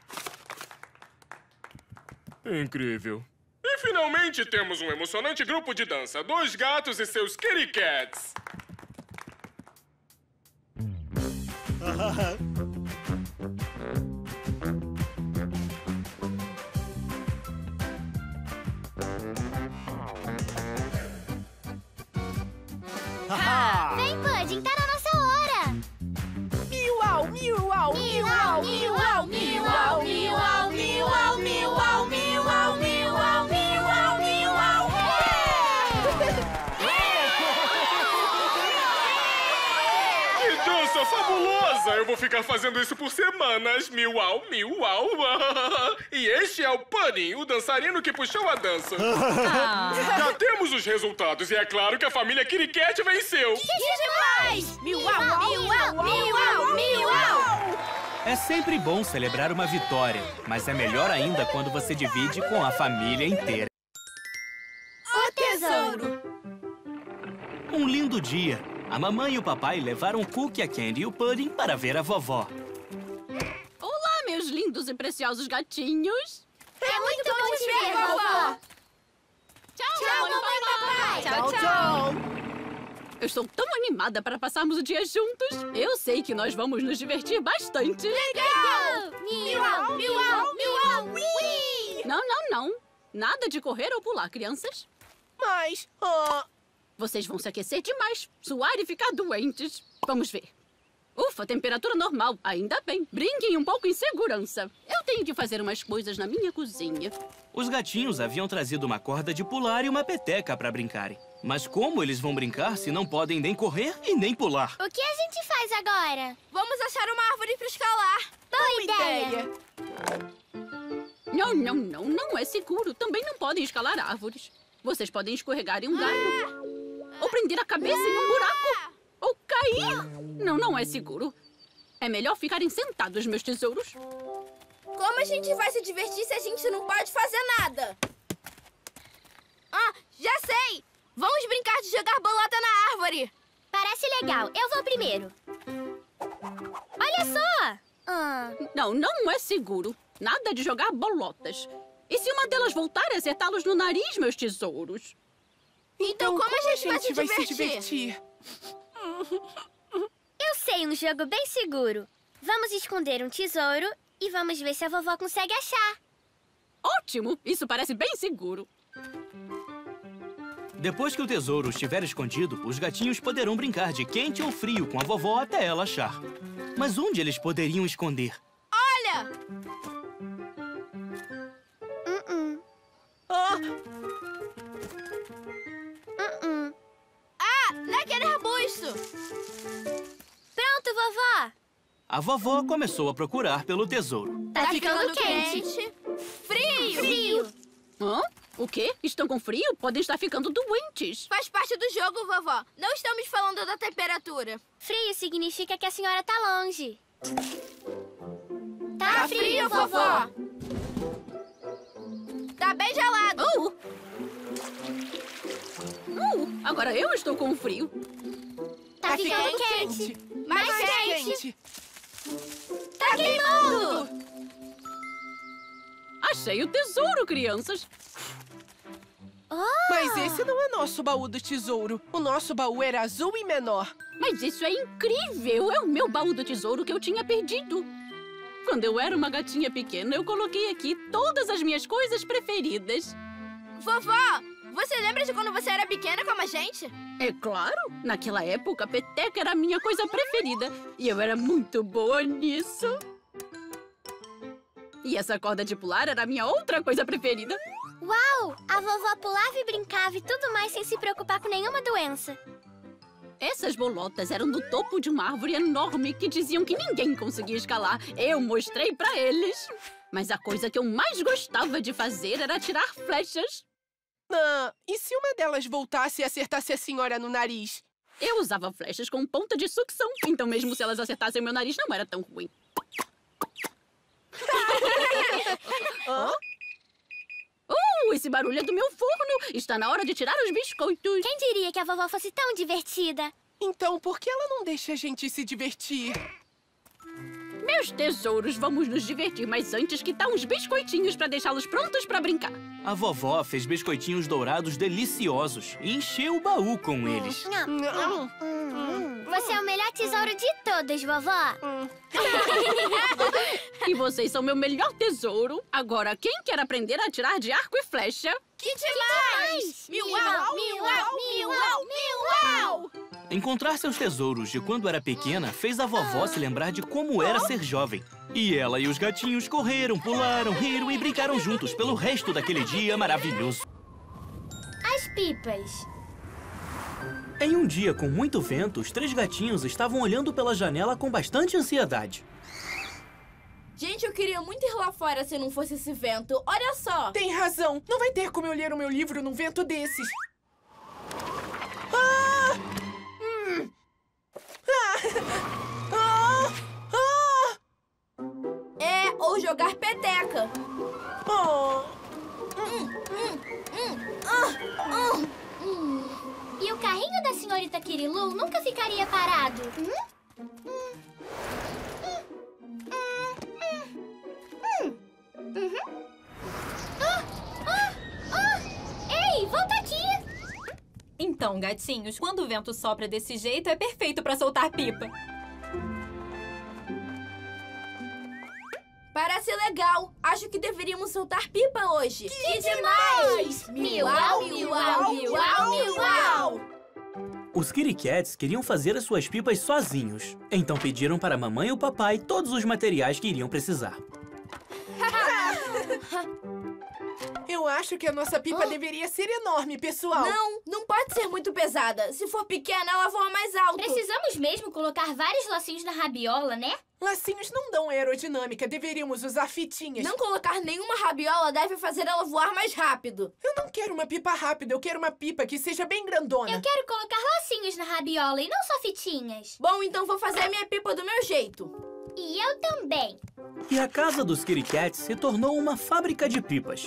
Incrível. E finalmente temos um emocionante grupo de dança. Dois gatos e seus kitty cats. pintar tá a nossa hora! Miuau, miuau, miuau, miuau, miuau! miuau. Fabulosa! Eu vou ficar fazendo isso por semanas. Miuau, miuau. E este é o Pudding, o dançarino que puxou a dança. Ah. Já temos os resultados e é claro que a família Cat venceu. Que demais! Miuau, miuau, miuau, miuau! É sempre bom celebrar uma vitória, mas é melhor ainda quando você divide com a família inteira. O tesouro! Um lindo dia. A mamãe e o papai levaram o Cookie, a Candy e o Pudding para ver a vovó. Olá, meus lindos e preciosos gatinhos. É muito bom te ver, vovó! Tchau, Tchau, mamãe e papai! Tchau, tchau. Eu estou tão animada para passarmos o dia juntos. Eu sei que nós vamos nos divertir bastante. Legal! Miuau, miuau, ui! Não, não, não. Nada de correr ou pular, crianças. Mas, ah, Vocês vão se aquecer demais, suar e ficar doentes. Vamos ver. Ufa, temperatura normal. Ainda bem. Brinquem um pouco em segurança. Eu tenho que fazer umas coisas na minha cozinha. Os gatinhos haviam trazido uma corda de pular e uma peteca para brincarem. Mas como eles vão brincar se não podem nem correr e nem pular? O que a gente faz agora? Vamos achar uma árvore para escalar. Boa ideia! Não, não, não. Não é seguro. Também não podem escalar árvores. Vocês podem escorregar em um galho. Ou prender a cabeça em um buraco. Ou cair. Não, não é seguro. É melhor ficarem sentados, meus tesouros. Como a gente vai se divertir se a gente não pode fazer nada? Ah, já sei! Vamos brincar de jogar bolota na árvore! Parece legal. Eu vou primeiro. Olha só! Ah, Não, não é seguro. Nada de jogar bolotas. E se uma delas voltar e acertá-los no nariz, meus tesouros? Então, como, a gente, vai, se, vai se divertir? divertir? eu sei um jogo bem seguro. Vamos esconder um tesouro e vamos ver se a vovó consegue achar. Ótimo! Isso parece bem seguro. Depois que o tesouro estiver escondido, os gatinhos poderão brincar de quente ou frio com a vovó até ela achar. Mas onde eles poderiam esconder? Olha! Uh-uh. Ah, Naquele arbusto! Pronto, vovó! A vovó começou a procurar pelo tesouro. Tá, ficando, quente. Frio! Frio! Hã? O quê? Estão com frio? Podem estar ficando doentes. Faz parte do jogo, vovó. Não estamos falando da temperatura. Frio significa que a senhora tá longe. Tá frio, vovó! Tá bem gelado. Uh! Uh! Agora eu estou com frio. Tá, ficando, quente. Mais, mais quente. quente. Tá queimando! Achei o tesouro, crianças. Mas esse não é nosso baú do tesouro. O nosso baú era azul e menor. Mas isso é incrível! É o meu baú do tesouro que eu tinha perdido. Quando eu era uma gatinha pequena, eu coloquei aqui todas as minhas coisas preferidas. Vovó, você lembra de quando você era pequena como a gente? É claro, naquela época a peteca era a minha coisa preferida e eu era muito boa nisso. E essa corda de pular era a minha outra coisa preferida. Uau! A vovó pulava e brincava e tudo mais sem se preocupar com nenhuma doença. Essas bolotas eram do topo de uma árvore enorme que diziam que ninguém conseguia escalar. Eu mostrei pra eles. Mas a coisa que eu mais gostava de fazer era tirar flechas. Ah, e se uma delas voltasse e acertasse a senhora no nariz? Eu usava flechas com ponta de sucção, então mesmo se elas acertassem meu nariz não era tão ruim. Hã? Uh, esse barulho é do meu forno! Está na hora de tirar os biscoitos. Quem diria que a vovó fosse tão divertida? Então, por que ela não deixa a gente se divertir? Meus tesouros, vamos nos divertir, mas antes que tal uns biscoitinhos para deixá-los prontos para brincar. A vovó fez biscoitinhos dourados deliciosos e encheu o baú com eles. Você é o melhor tesouro de todos, vovó. E vocês são meu melhor tesouro. Agora, quem quer aprender a atirar de arco e flecha? Que demais! Miuau, miuau, miuau, miuau! Encontrar seus tesouros de quando era pequena fez a vovó se lembrar de como era ser jovem. E ela e os gatinhos correram, pularam, riram e brincaram juntos pelo resto daquele dia maravilhoso. As pipas. Em um dia com muito vento, os três gatinhos estavam olhando pela janela com bastante ansiedade. Gente, eu queria muito ir lá fora se não fosse esse vento. Olha só! Tem razão. Não vai ter como eu ler o meu livro num vento desses. Ah! Ah! Ah! É, ou jogar peteca. Oh! Hum, hum, hum, ah, hum. E o carrinho da senhorita Kirilu nunca ficaria parado. Hum? Uhum. Ah, ah, ah. Ei, volta aqui! Então, gatinhos, quando o vento sopra desse jeito, é perfeito pra soltar pipa. Parece legal. Acho que deveríamos soltar pipa hoje. Que, demais! Miau, miau, miau, miau! Os Kitty Cats queriam fazer as suas pipas sozinhos. Então pediram para a mamãe e o papai todos os materiais que iriam precisar. Eu acho que a nossa pipa Ah. deveria ser enorme, pessoal. Não, não pode ser muito pesada. Se for pequena, ela voa mais alto. Precisamos mesmo colocar vários lacinhos na rabiola, né? Lacinhos não dão aerodinâmica. Deveríamos usar fitinhas. Não colocar nenhuma rabiola deve fazer ela voar mais rápido. Eu não quero uma pipa rápida. Eu quero uma pipa que seja bem grandona. Eu quero colocar lacinhos na rabiola e não só fitinhas. Bom, então vou fazer a minha pipa do meu jeito. E eu também. E a casa dos Kitty Cats se tornou uma fábrica de pipas.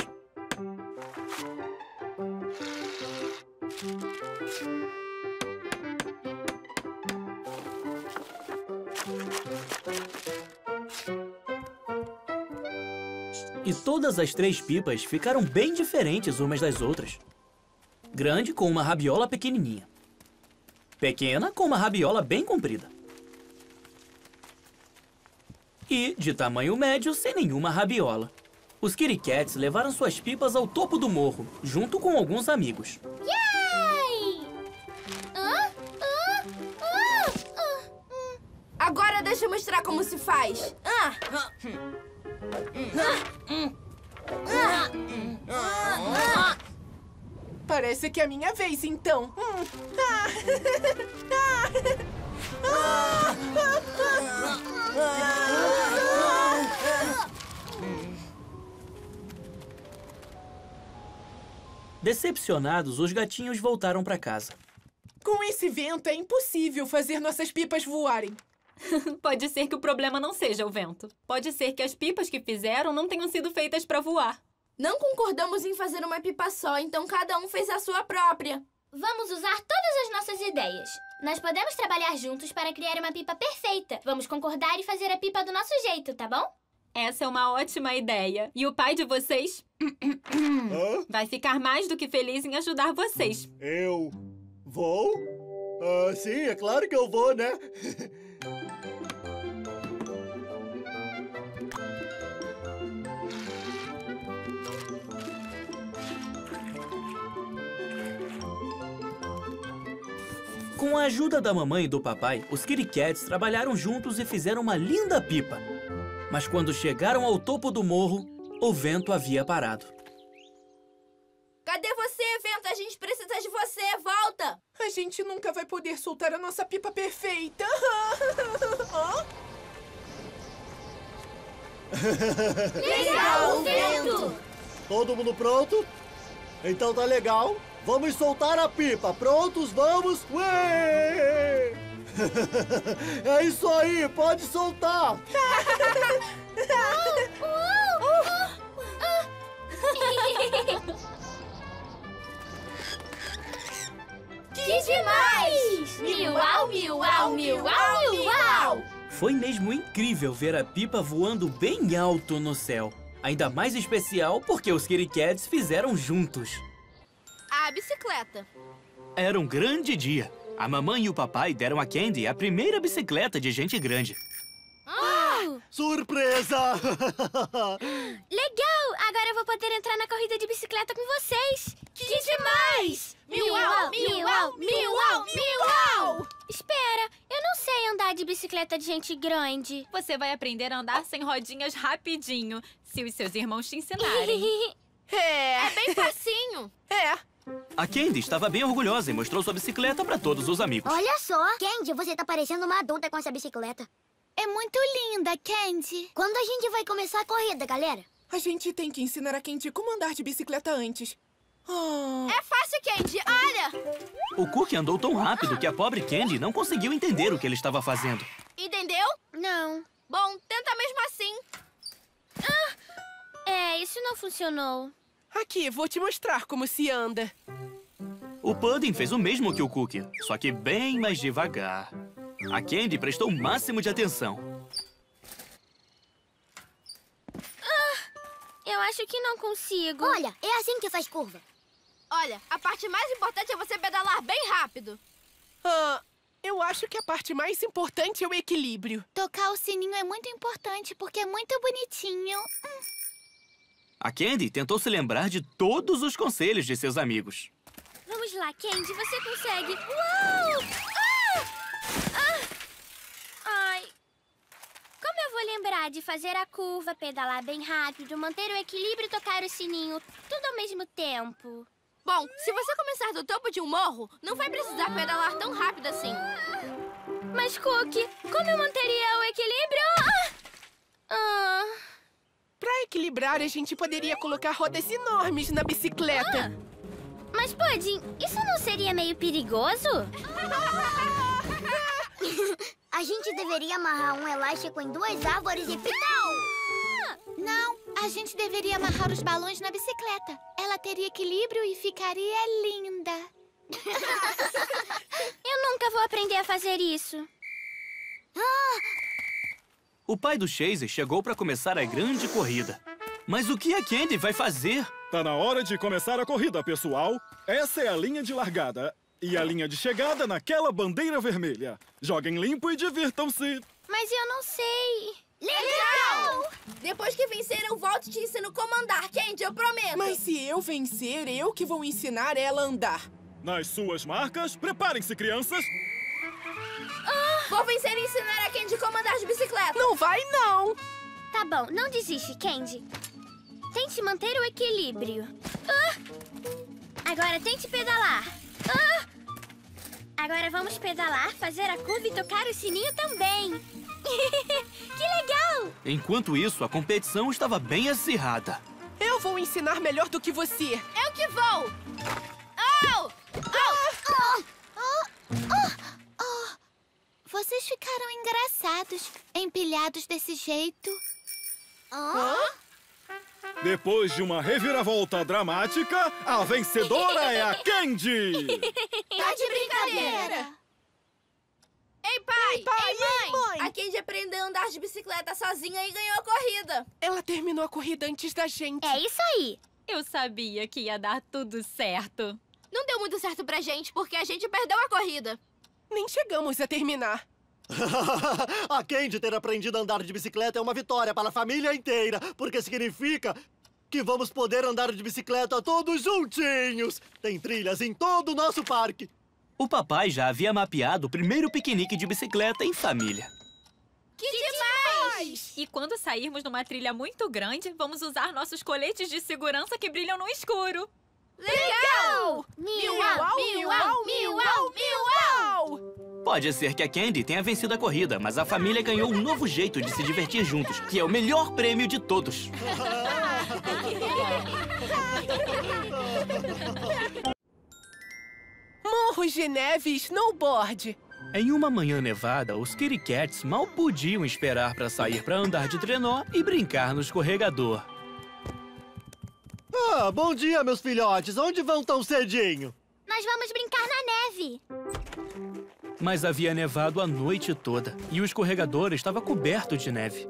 E todas as três pipas ficaram bem diferentes umas das outras. Grande com uma rabiola pequenininha. Pequena com uma rabiola bem comprida. E de tamanho médio sem nenhuma rabiola. Os Kitty Cats levaram suas pipas ao topo do morro, junto com alguns amigos. Yay! Agora deixa eu mostrar como se faz. Ah! Parece que é a minha vez, então. Hum. Decepcionados, os gatinhos voltaram para casa. Com esse vento, é impossível fazer nossas pipas voarem. Pode ser que o problema não seja o vento. Pode ser que as pipas que fizeram não tenham sido feitas pra voar. Não concordamos em fazer uma pipa só, então cada um fez a sua própria. Vamos usar todas as nossas ideias. Nós podemos trabalhar juntos para criar uma pipa perfeita. Vamos concordar e fazer a pipa do nosso jeito, tá bom? Essa é uma ótima ideia. E o pai de vocês Hã? vai ficar mais do que feliz em ajudar vocês. Eu vou? Ah, sim, é claro que eu vou, né? Com a ajuda da mamãe e do papai, os Kitty Cats trabalharam juntos e fizeram uma linda pipa. Mas quando chegaram ao topo do morro, o vento havia parado. Cadê você, vento? A gente precisa de você. Volta! A gente nunca vai poder soltar a nossa pipa perfeita. Legal, vento! Todo mundo pronto? Então tá legal. Vamos soltar a pipa. Prontos? Vamos? Ué! é isso aí, pode soltar. que demais! Miau, miau, miau, miau! Foi mesmo incrível ver a pipa voando bem alto no céu. Ainda mais especial porque os Kitty Cats fizeram juntos. A bicicleta. Era um grande dia. A mamãe e o papai deram a Candy a primeira bicicleta de gente grande. Surpresa! Legal! Agora eu vou poder entrar na corrida de bicicleta com vocês! Que, demais! Miau, miau, miau, miau! Espera, eu não sei andar de bicicleta de gente grande. Você vai aprender a andar sem rodinhas rapidinho, se os seus irmãos te ensinarem. É. É bem facinho. É. A Candy estava bem orgulhosa e mostrou sua bicicleta para todos os amigos. Olha só, Candy, você tá parecendo uma adulta com essa bicicleta. É muito linda, Candy. Quando a gente vai começar a corrida, galera? A gente tem que ensinar a Candy como andar de bicicleta antes. Oh. É fácil, Candy. Olha! O Cookie andou tão rápido que a pobre Candy não conseguiu entender o que ele estava fazendo. Entendeu? Não. Bom, tenta mesmo assim. Ah, é, isso não funcionou. Aqui, vou te mostrar como se anda. O Pudding fez o mesmo que o Cookie, só que bem mais devagar. A Candy prestou o máximo de atenção. Eu acho que não consigo. Olha, é assim que faz curva. Olha, a parte mais importante é você pedalar bem rápido. Ah, eu acho que a parte mais importante é o equilíbrio. Tocar o sininho é muito importante porque é muito bonitinho. A Candy tentou se lembrar de todos os conselhos de seus amigos. Vamos lá, Candy, você consegue. Uau! Ah! Ah! Ai. Como eu vou lembrar de fazer a curva, pedalar bem rápido, manter o equilíbrio e tocar o sininho, tudo ao mesmo tempo? Bom, se você começar do topo de um morro, não vai precisar pedalar tão rápido assim. Mas, Cookie, como eu manteria o equilíbrio? Ah! Ah. Pra equilibrar, a gente poderia colocar rodas enormes na bicicleta. Mas, Pudding, isso não seria meio perigoso? A gente deveria amarrar um elástico em duas árvores e pitão! Não, a gente deveria amarrar os balões na bicicleta. Ela teria equilíbrio e ficaria linda. Eu nunca vou aprender a fazer isso. O pai do Chaser chegou para começar a grande corrida. Mas o que a Candy vai fazer? Tá na hora de começar a corrida, pessoal. Essa é a linha de largada. E a linha de chegada naquela bandeira vermelha. Joguem limpo e divirtam-se. Mas eu não sei. Legal! Depois que vencer, eu volto e te ensino como andar, Candy, eu prometo. Mas se eu vencer, eu que vou ensinar ela a andar. Nas suas marcas, preparem-se, crianças. Ah, vou vencer e ensinar a Candy como andar de bicicleta. Não vai, não. Tá bom, não desiste, Candy. Tente manter o equilíbrio. Ah! Agora tente pedalar. Ah! Agora vamos pedalar, fazer a curva e tocar o sininho também. que legal! Enquanto isso, a competição estava bem acirrada. Eu vou ensinar melhor do que você. Eu que vou! Oh! Oh! Engraçados, empilhados desse jeito. Hã? Depois de uma reviravolta dramática, a vencedora é a Candy! Tá de brincadeira! Ei, pai! Ei, pai! Ei, mãe! mãe! A Candy aprendeu a andar de bicicleta sozinha e ganhou a corrida. Ela terminou a corrida antes da gente. É isso aí. Eu sabia que ia dar tudo certo. Não deu muito certo pra gente, porque a gente perdeu a corrida. Nem chegamos a terminar. a Candy ter aprendido a andar de bicicleta é uma vitória para a família inteira, porque significa que vamos poder andar de bicicleta todos juntinhos. Tem trilhas em todo o nosso parque. O papai já havia mapeado o primeiro piquenique de bicicleta em família. Que, que demais! E quando sairmos numa trilha muito grande, vamos usar nossos coletes de segurança que brilham no escuro. Legal! Miau, miau, miau, miau! Pode ser que a Candy tenha vencido a corrida, mas a família ganhou um novo jeito de se divertir juntos, que é o melhor prêmio de todos. Morros de neve e snowboard. Em uma manhã nevada, os Kitty Cats mal podiam esperar para sair para andar de trenó e brincar no escorregador. Ah, bom dia, meus filhotes. Onde vão tão cedinho? Nós vamos brincar na neve. Mas havia nevado a noite toda e o escorregador estava coberto de neve.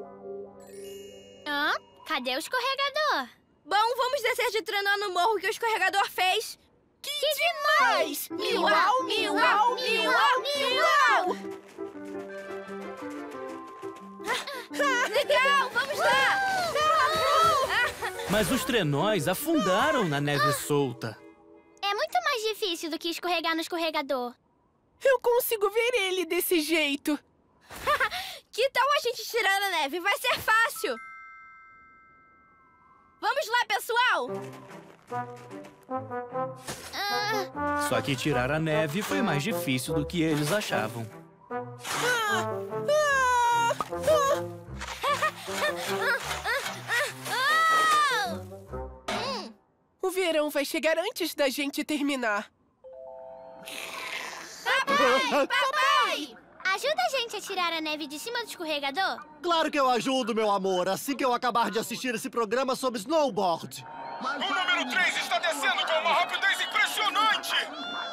Hã? Cadê o escorregador? Bom, vamos descer de trenó no morro que o escorregador fez. Que, que demais! Miau, miau, miau, miau! Legal, vamos lá! Mas os trenóis afundaram na neve solta. É muito mais difícil do que escorregar no escorregador. Eu consigo ver ele desse jeito. que tal a gente tirar a neve? Vai ser fácil! Vamos lá, pessoal! Ah, Só que tirar a neve foi mais difícil do que eles achavam. O verão vai chegar antes da gente terminar. Papai! Papai! Ajuda a gente a tirar a neve de cima do escorregador? Claro que eu ajudo, meu amor, assim que eu acabar de assistir esse programa sobre snowboard. O número 3 está descendo com uma rapidez impressionante!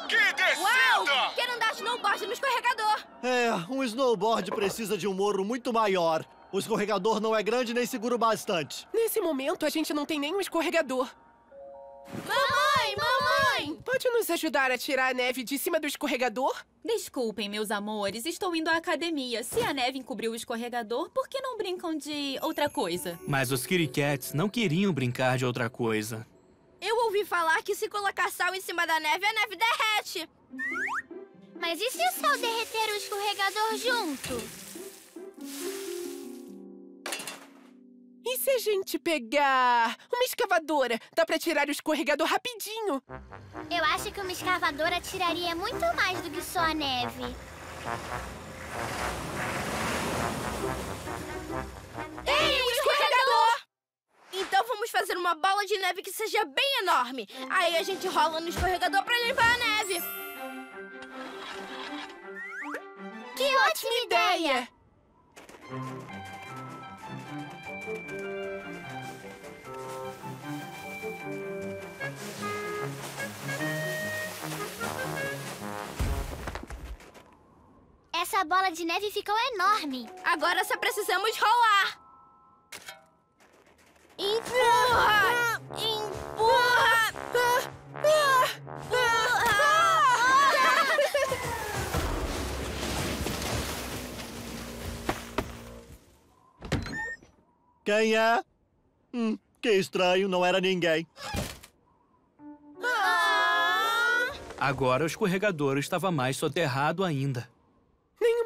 Que descida! Uau! Quero andar snowboard no escorregador! É, um snowboard precisa de um morro muito maior. O escorregador não é grande nem seguro bastante. Nesse momento, a gente não tem nenhum escorregador. Mamãe! Mamãe! Pode nos ajudar a tirar a neve de cima do escorregador? Desculpem, meus amores, estou indo à academia. Se a neve encobriu o escorregador, por que não brincam de outra coisa? Mas os Kitty Cats não queriam brincar de outra coisa. Eu ouvi falar que se colocar sal em cima da neve, a neve derrete. Mas e se o sal derreter o escorregador junto? E se a gente pegar uma escavadora? Dá pra tirar o escorregador rapidinho. Eu acho que uma escavadora tiraria muito mais do que só a neve. Ei, um escorregador! Então vamos fazer uma bola de neve que seja bem enorme. Aí a gente rola no escorregador pra limpar a neve. Que ótima ideia! Essa bola de neve ficou enorme. Agora só precisamos rolar. Empurra! Empurra! Quem é? Hum, que estranho, não era ninguém. Agora o escorregador estava mais soterrado ainda.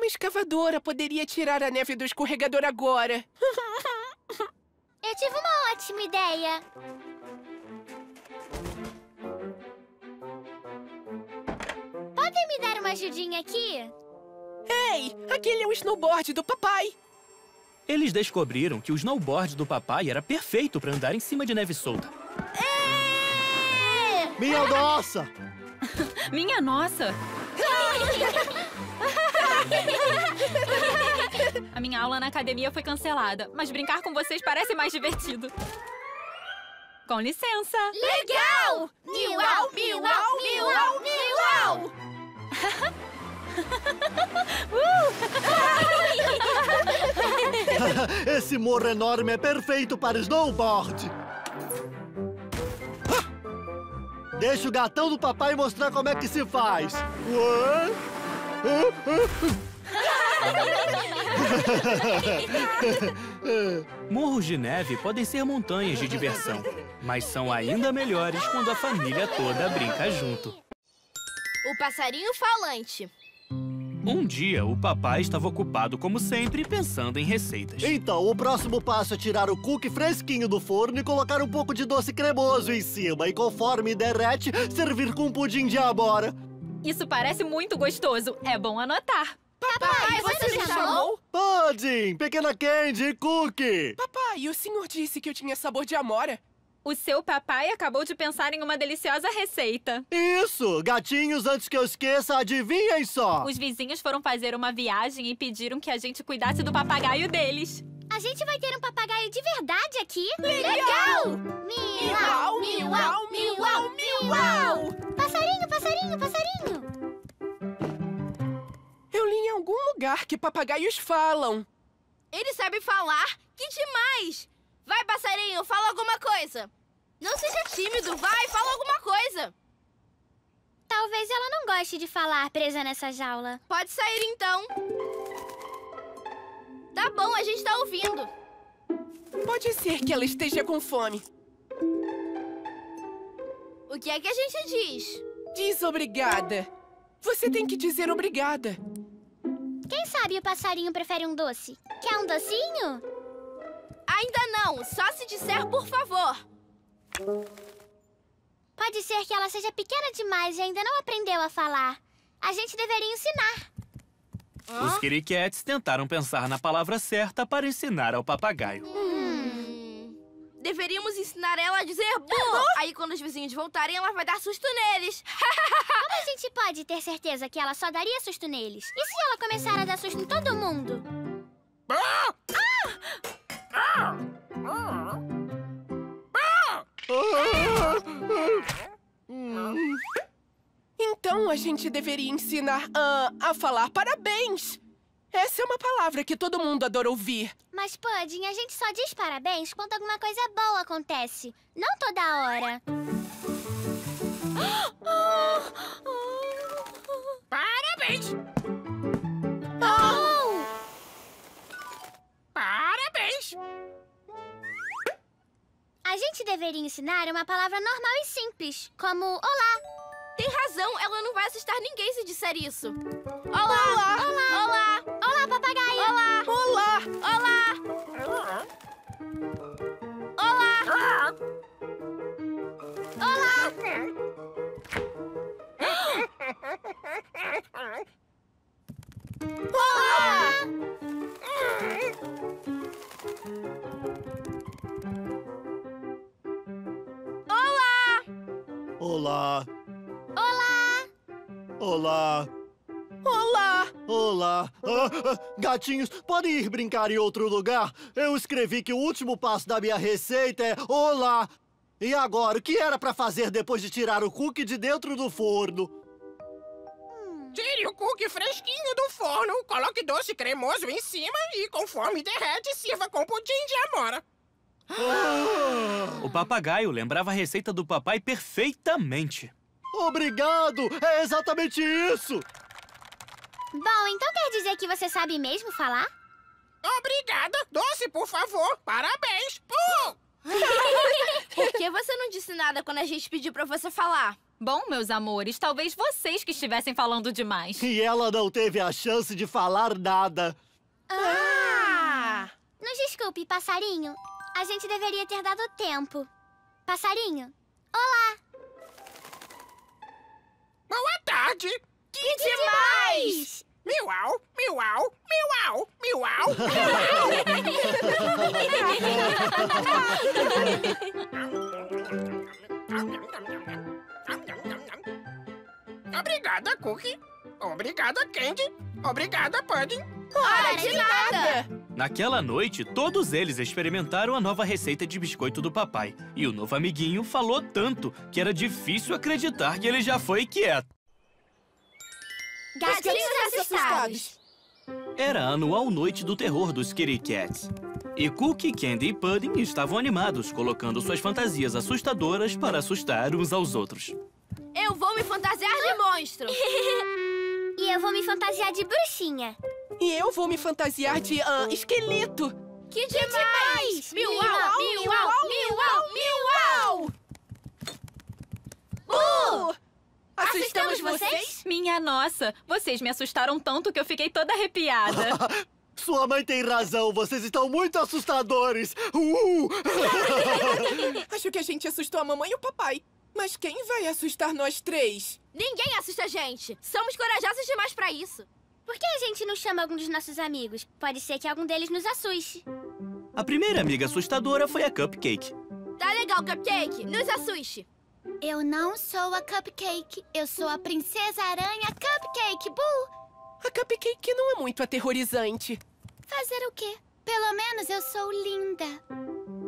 Nenhuma escavadora poderia tirar a neve do escorregador agora. Eu tive uma ótima ideia. Podem me dar uma ajudinha aqui? Ei, aquele é o snowboard do papai. Eles descobriram que o snowboard do papai era perfeito para andar em cima de neve solta. Minha nossa! Minha nossa! Minha aula na academia foi cancelada, mas brincar com vocês parece mais divertido. Com licença! Legal! Miau, miau, miau, miau! Esse morro enorme é perfeito para snowboard. Deixa o gatão do papai mostrar como é que se faz. Ué? Morros de neve podem ser montanhas de diversão, mas são ainda melhores quando a família toda brinca junto. O passarinho falante. Um dia, o papai estava ocupado, como sempre, pensando em receitas. Então, o próximo passo é tirar o cookie fresquinho do forno e colocar um pouco de doce cremoso em cima. E conforme derrete, servir com pudim de amora. Isso parece muito gostoso. É bom anotar. Papai, você me chamou? Pudim, pequena candy e cookie. Papai, o senhor disse que eu tinha sabor de amora. O seu papai acabou de pensar em uma deliciosa receita. Isso! Gatinhos, antes que eu esqueça, adivinhem só! Os vizinhos foram fazer uma viagem e pediram que a gente cuidasse do papagaio deles. A gente vai ter um papagaio de verdade aqui? Legal! Miau, miau, miau, miau! Passarinho, passarinho, passarinho! Algum lugar que papagaios falam. Ele sabe falar? Que demais! Vai, passarinho, fala alguma coisa. Não seja tímido, vai, fala alguma coisa. Talvez ela não goste de falar presa nessa jaula. Pode sair então. Tá bom, a gente tá ouvindo. Pode ser que ela esteja com fome. O que é que a gente diz? Diz obrigada. Você tem que dizer obrigada. Quem sabe o passarinho prefere um doce? Quer um docinho? Ainda não, só se disser por favor. Pode ser que ela seja pequena demais e ainda não aprendeu a falar. A gente deveria ensinar. Os Cats tentaram pensar na palavra certa para ensinar ao papagaio. Deveríamos ensinar ela a dizer bu. Aí quando os vizinhos voltarem, ela vai dar susto neles. Como a gente pode ter certeza que ela só daria susto neles? E se ela começar a dar susto em todo mundo? Então a gente deveria ensinar a, a falar parabéns. Essa é uma palavra que todo mundo adora ouvir. Mas, Pudding, a gente só diz parabéns quando alguma coisa boa acontece. Não toda hora. Parabéns! Oh! Parabéns! A gente deveria ensinar uma palavra normal e simples, como olá. Tem razão, ela não vai assustar ninguém se disser isso. Olá! Olá! Olá! Olá! Olá, papagaio! Olá! Olá! Olá! Olá! Olá! Olá! Olá! Olá. Olá! Olá. Olá! Olá. Ah, ah, gatinhos, podem ir brincar em outro lugar? Eu escrevi que o último passo da minha receita é olá. E agora, o que era pra fazer depois de tirar o cookie de dentro do forno? Tire o cookie fresquinho do forno, coloque doce cremoso em cima e, conforme derrete, sirva com pudim de amora. O papagaio lembrava a receita do papai perfeitamente. Obrigado! É exatamente isso! Bom, então quer dizer que você sabe mesmo falar? Obrigada! Doce, por favor! Parabéns! Uh! Por que você não disse nada quando a gente pediu pra você falar? Bom, meus amores, talvez vocês que estivessem falando demais. E ela não teve a chance de falar nada. Ah! Nos desculpe, passarinho. A gente deveria ter dado tempo. Passarinho, olá! Boa tarde! Que demais! Miau, miau, miau, miau, miau. Obrigada, Cookie. Obrigada, Candy. Obrigada, Pudding. Ora, de nada! Naquela noite, todos eles experimentaram a nova receita de biscoito do papai. E o novo amiguinho falou tanto que era difícil acreditar que ele já foi quieto. Gatinhos assustados! Era a anual noite do terror dos Kitty Cats. E Cookie, Candy e Pudding estavam animados, colocando suas fantasias assustadoras para assustar uns aos outros. Eu vou me fantasiar de monstro! E eu vou me fantasiar de bruxinha. E eu vou me fantasiar de ah, esqueleto. Que demais! Miau, miau, miau, miau, miau! Uh! Assustamos vocês? Minha nossa, vocês me assustaram tanto que eu fiquei toda arrepiada. Sua mãe tem razão, vocês estão muito assustadores! Uh! Acho que a gente assustou a mamãe e o papai. Mas quem vai assustar nós três? Ninguém assusta a gente! Somos corajosos demais pra isso! Por que a gente não chama algum dos nossos amigos? Pode ser que algum deles nos assuste. A primeira amiga assustadora foi a Cupcake. Tá legal, Cupcake! Nos assuste! Eu não sou a Cupcake. Eu sou a Princesa Aranha Cupcake, Boo! A Cupcake não é muito aterrorizante. Fazer o quê? Pelo menos eu sou linda.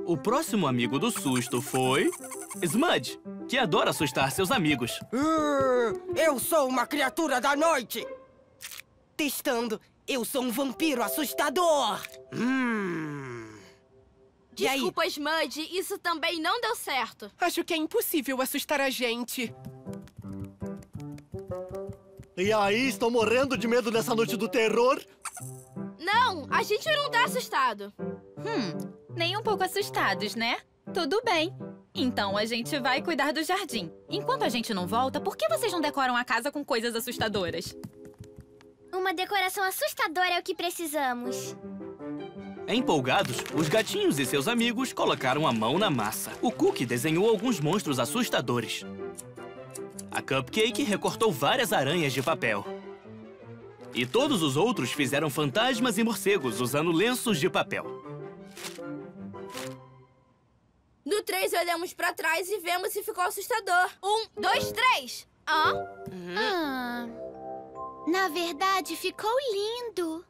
O próximo amigo do susto foi... Smudge, que adora assustar seus amigos. Uh, eu sou uma criatura da noite! Testando, eu sou um vampiro assustador! Hum. Desculpa, Smudge, isso também não deu certo. Acho que é impossível assustar a gente. E aí, estão morrendo de medo nessa noite do terror? Não, a gente não tá assustado. Hum, nem um pouco assustados, né? Tudo bem. Então a gente vai cuidar do jardim. Enquanto a gente não volta, por que vocês não decoram a casa com coisas assustadoras? Uma decoração assustadora é o que precisamos. Empolgados, os gatinhos e seus amigos colocaram a mão na massa. O Cookie desenhou alguns monstros assustadores. A Cupcake recortou várias aranhas de papel. E todos os outros fizeram fantasmas e morcegos usando lenços de papel. No 3, olhamos pra trás e vemos se ficou assustador. Um, dois, três. Hã? Ah, na verdade, ficou lindo.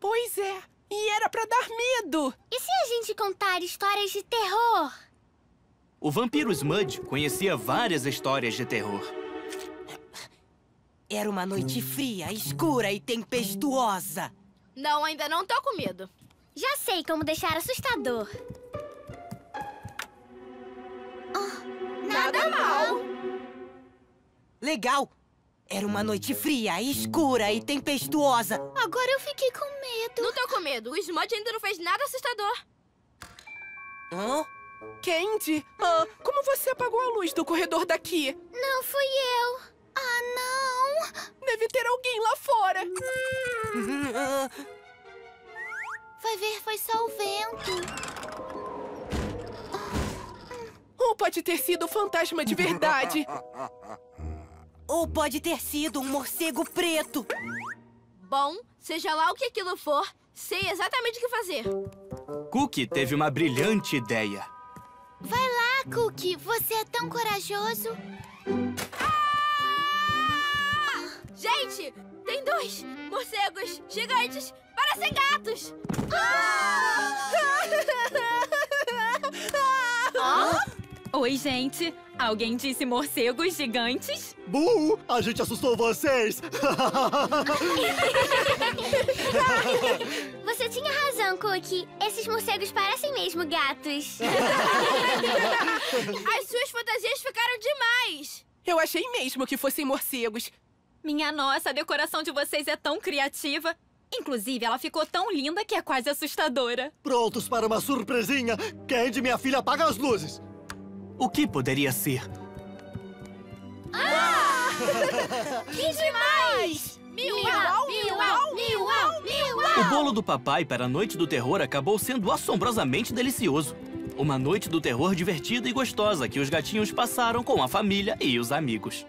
Pois é. E era pra dar medo. E se a gente contar histórias de terror? O vampiro Smudge conhecia várias histórias de terror. Era uma noite fria, escura e tempestuosa. Não, ainda não tô com medo. Já sei como deixar assustador. Nada mal. Legal. Era uma noite fria, escura e tempestuosa. Agora eu fiquei com medo. Não tô com medo. O Smudge ainda não fez nada assustador. Hã? Candy, ah, como você apagou a luz do corredor daqui? Não fui eu. Ah, não. Deve ter alguém lá fora. Vai ver, foi só o vento. Ou pode ter sido o fantasma de verdade. Ou pode ter sido um morcego preto. Bom, seja lá o que aquilo for, sei exatamente o que fazer. Cookie teve uma brilhante ideia. Vai lá, Cookie. Você é tão corajoso. Gente, tem dois morcegos gigantes parecem gatos. Oi, gente. Alguém disse morcegos gigantes? Bu! A gente assustou vocês! Você tinha razão, Cookie. Esses morcegos parecem mesmo gatos. As suas fantasias ficaram demais. Eu achei mesmo que fossem morcegos. Minha nossa, a decoração de vocês é tão criativa. Inclusive, ela ficou tão linda que é quase assustadora. Prontos para uma surpresinha? Candy, minha filha, apaga as luzes! O que poderia ser? Ah! que demais! Miau, miau, miau, miau, O bolo do papai para a noite do terror acabou sendo assombrosamente delicioso. Uma noite do terror divertida e gostosa que os gatinhos passaram com a família e os amigos.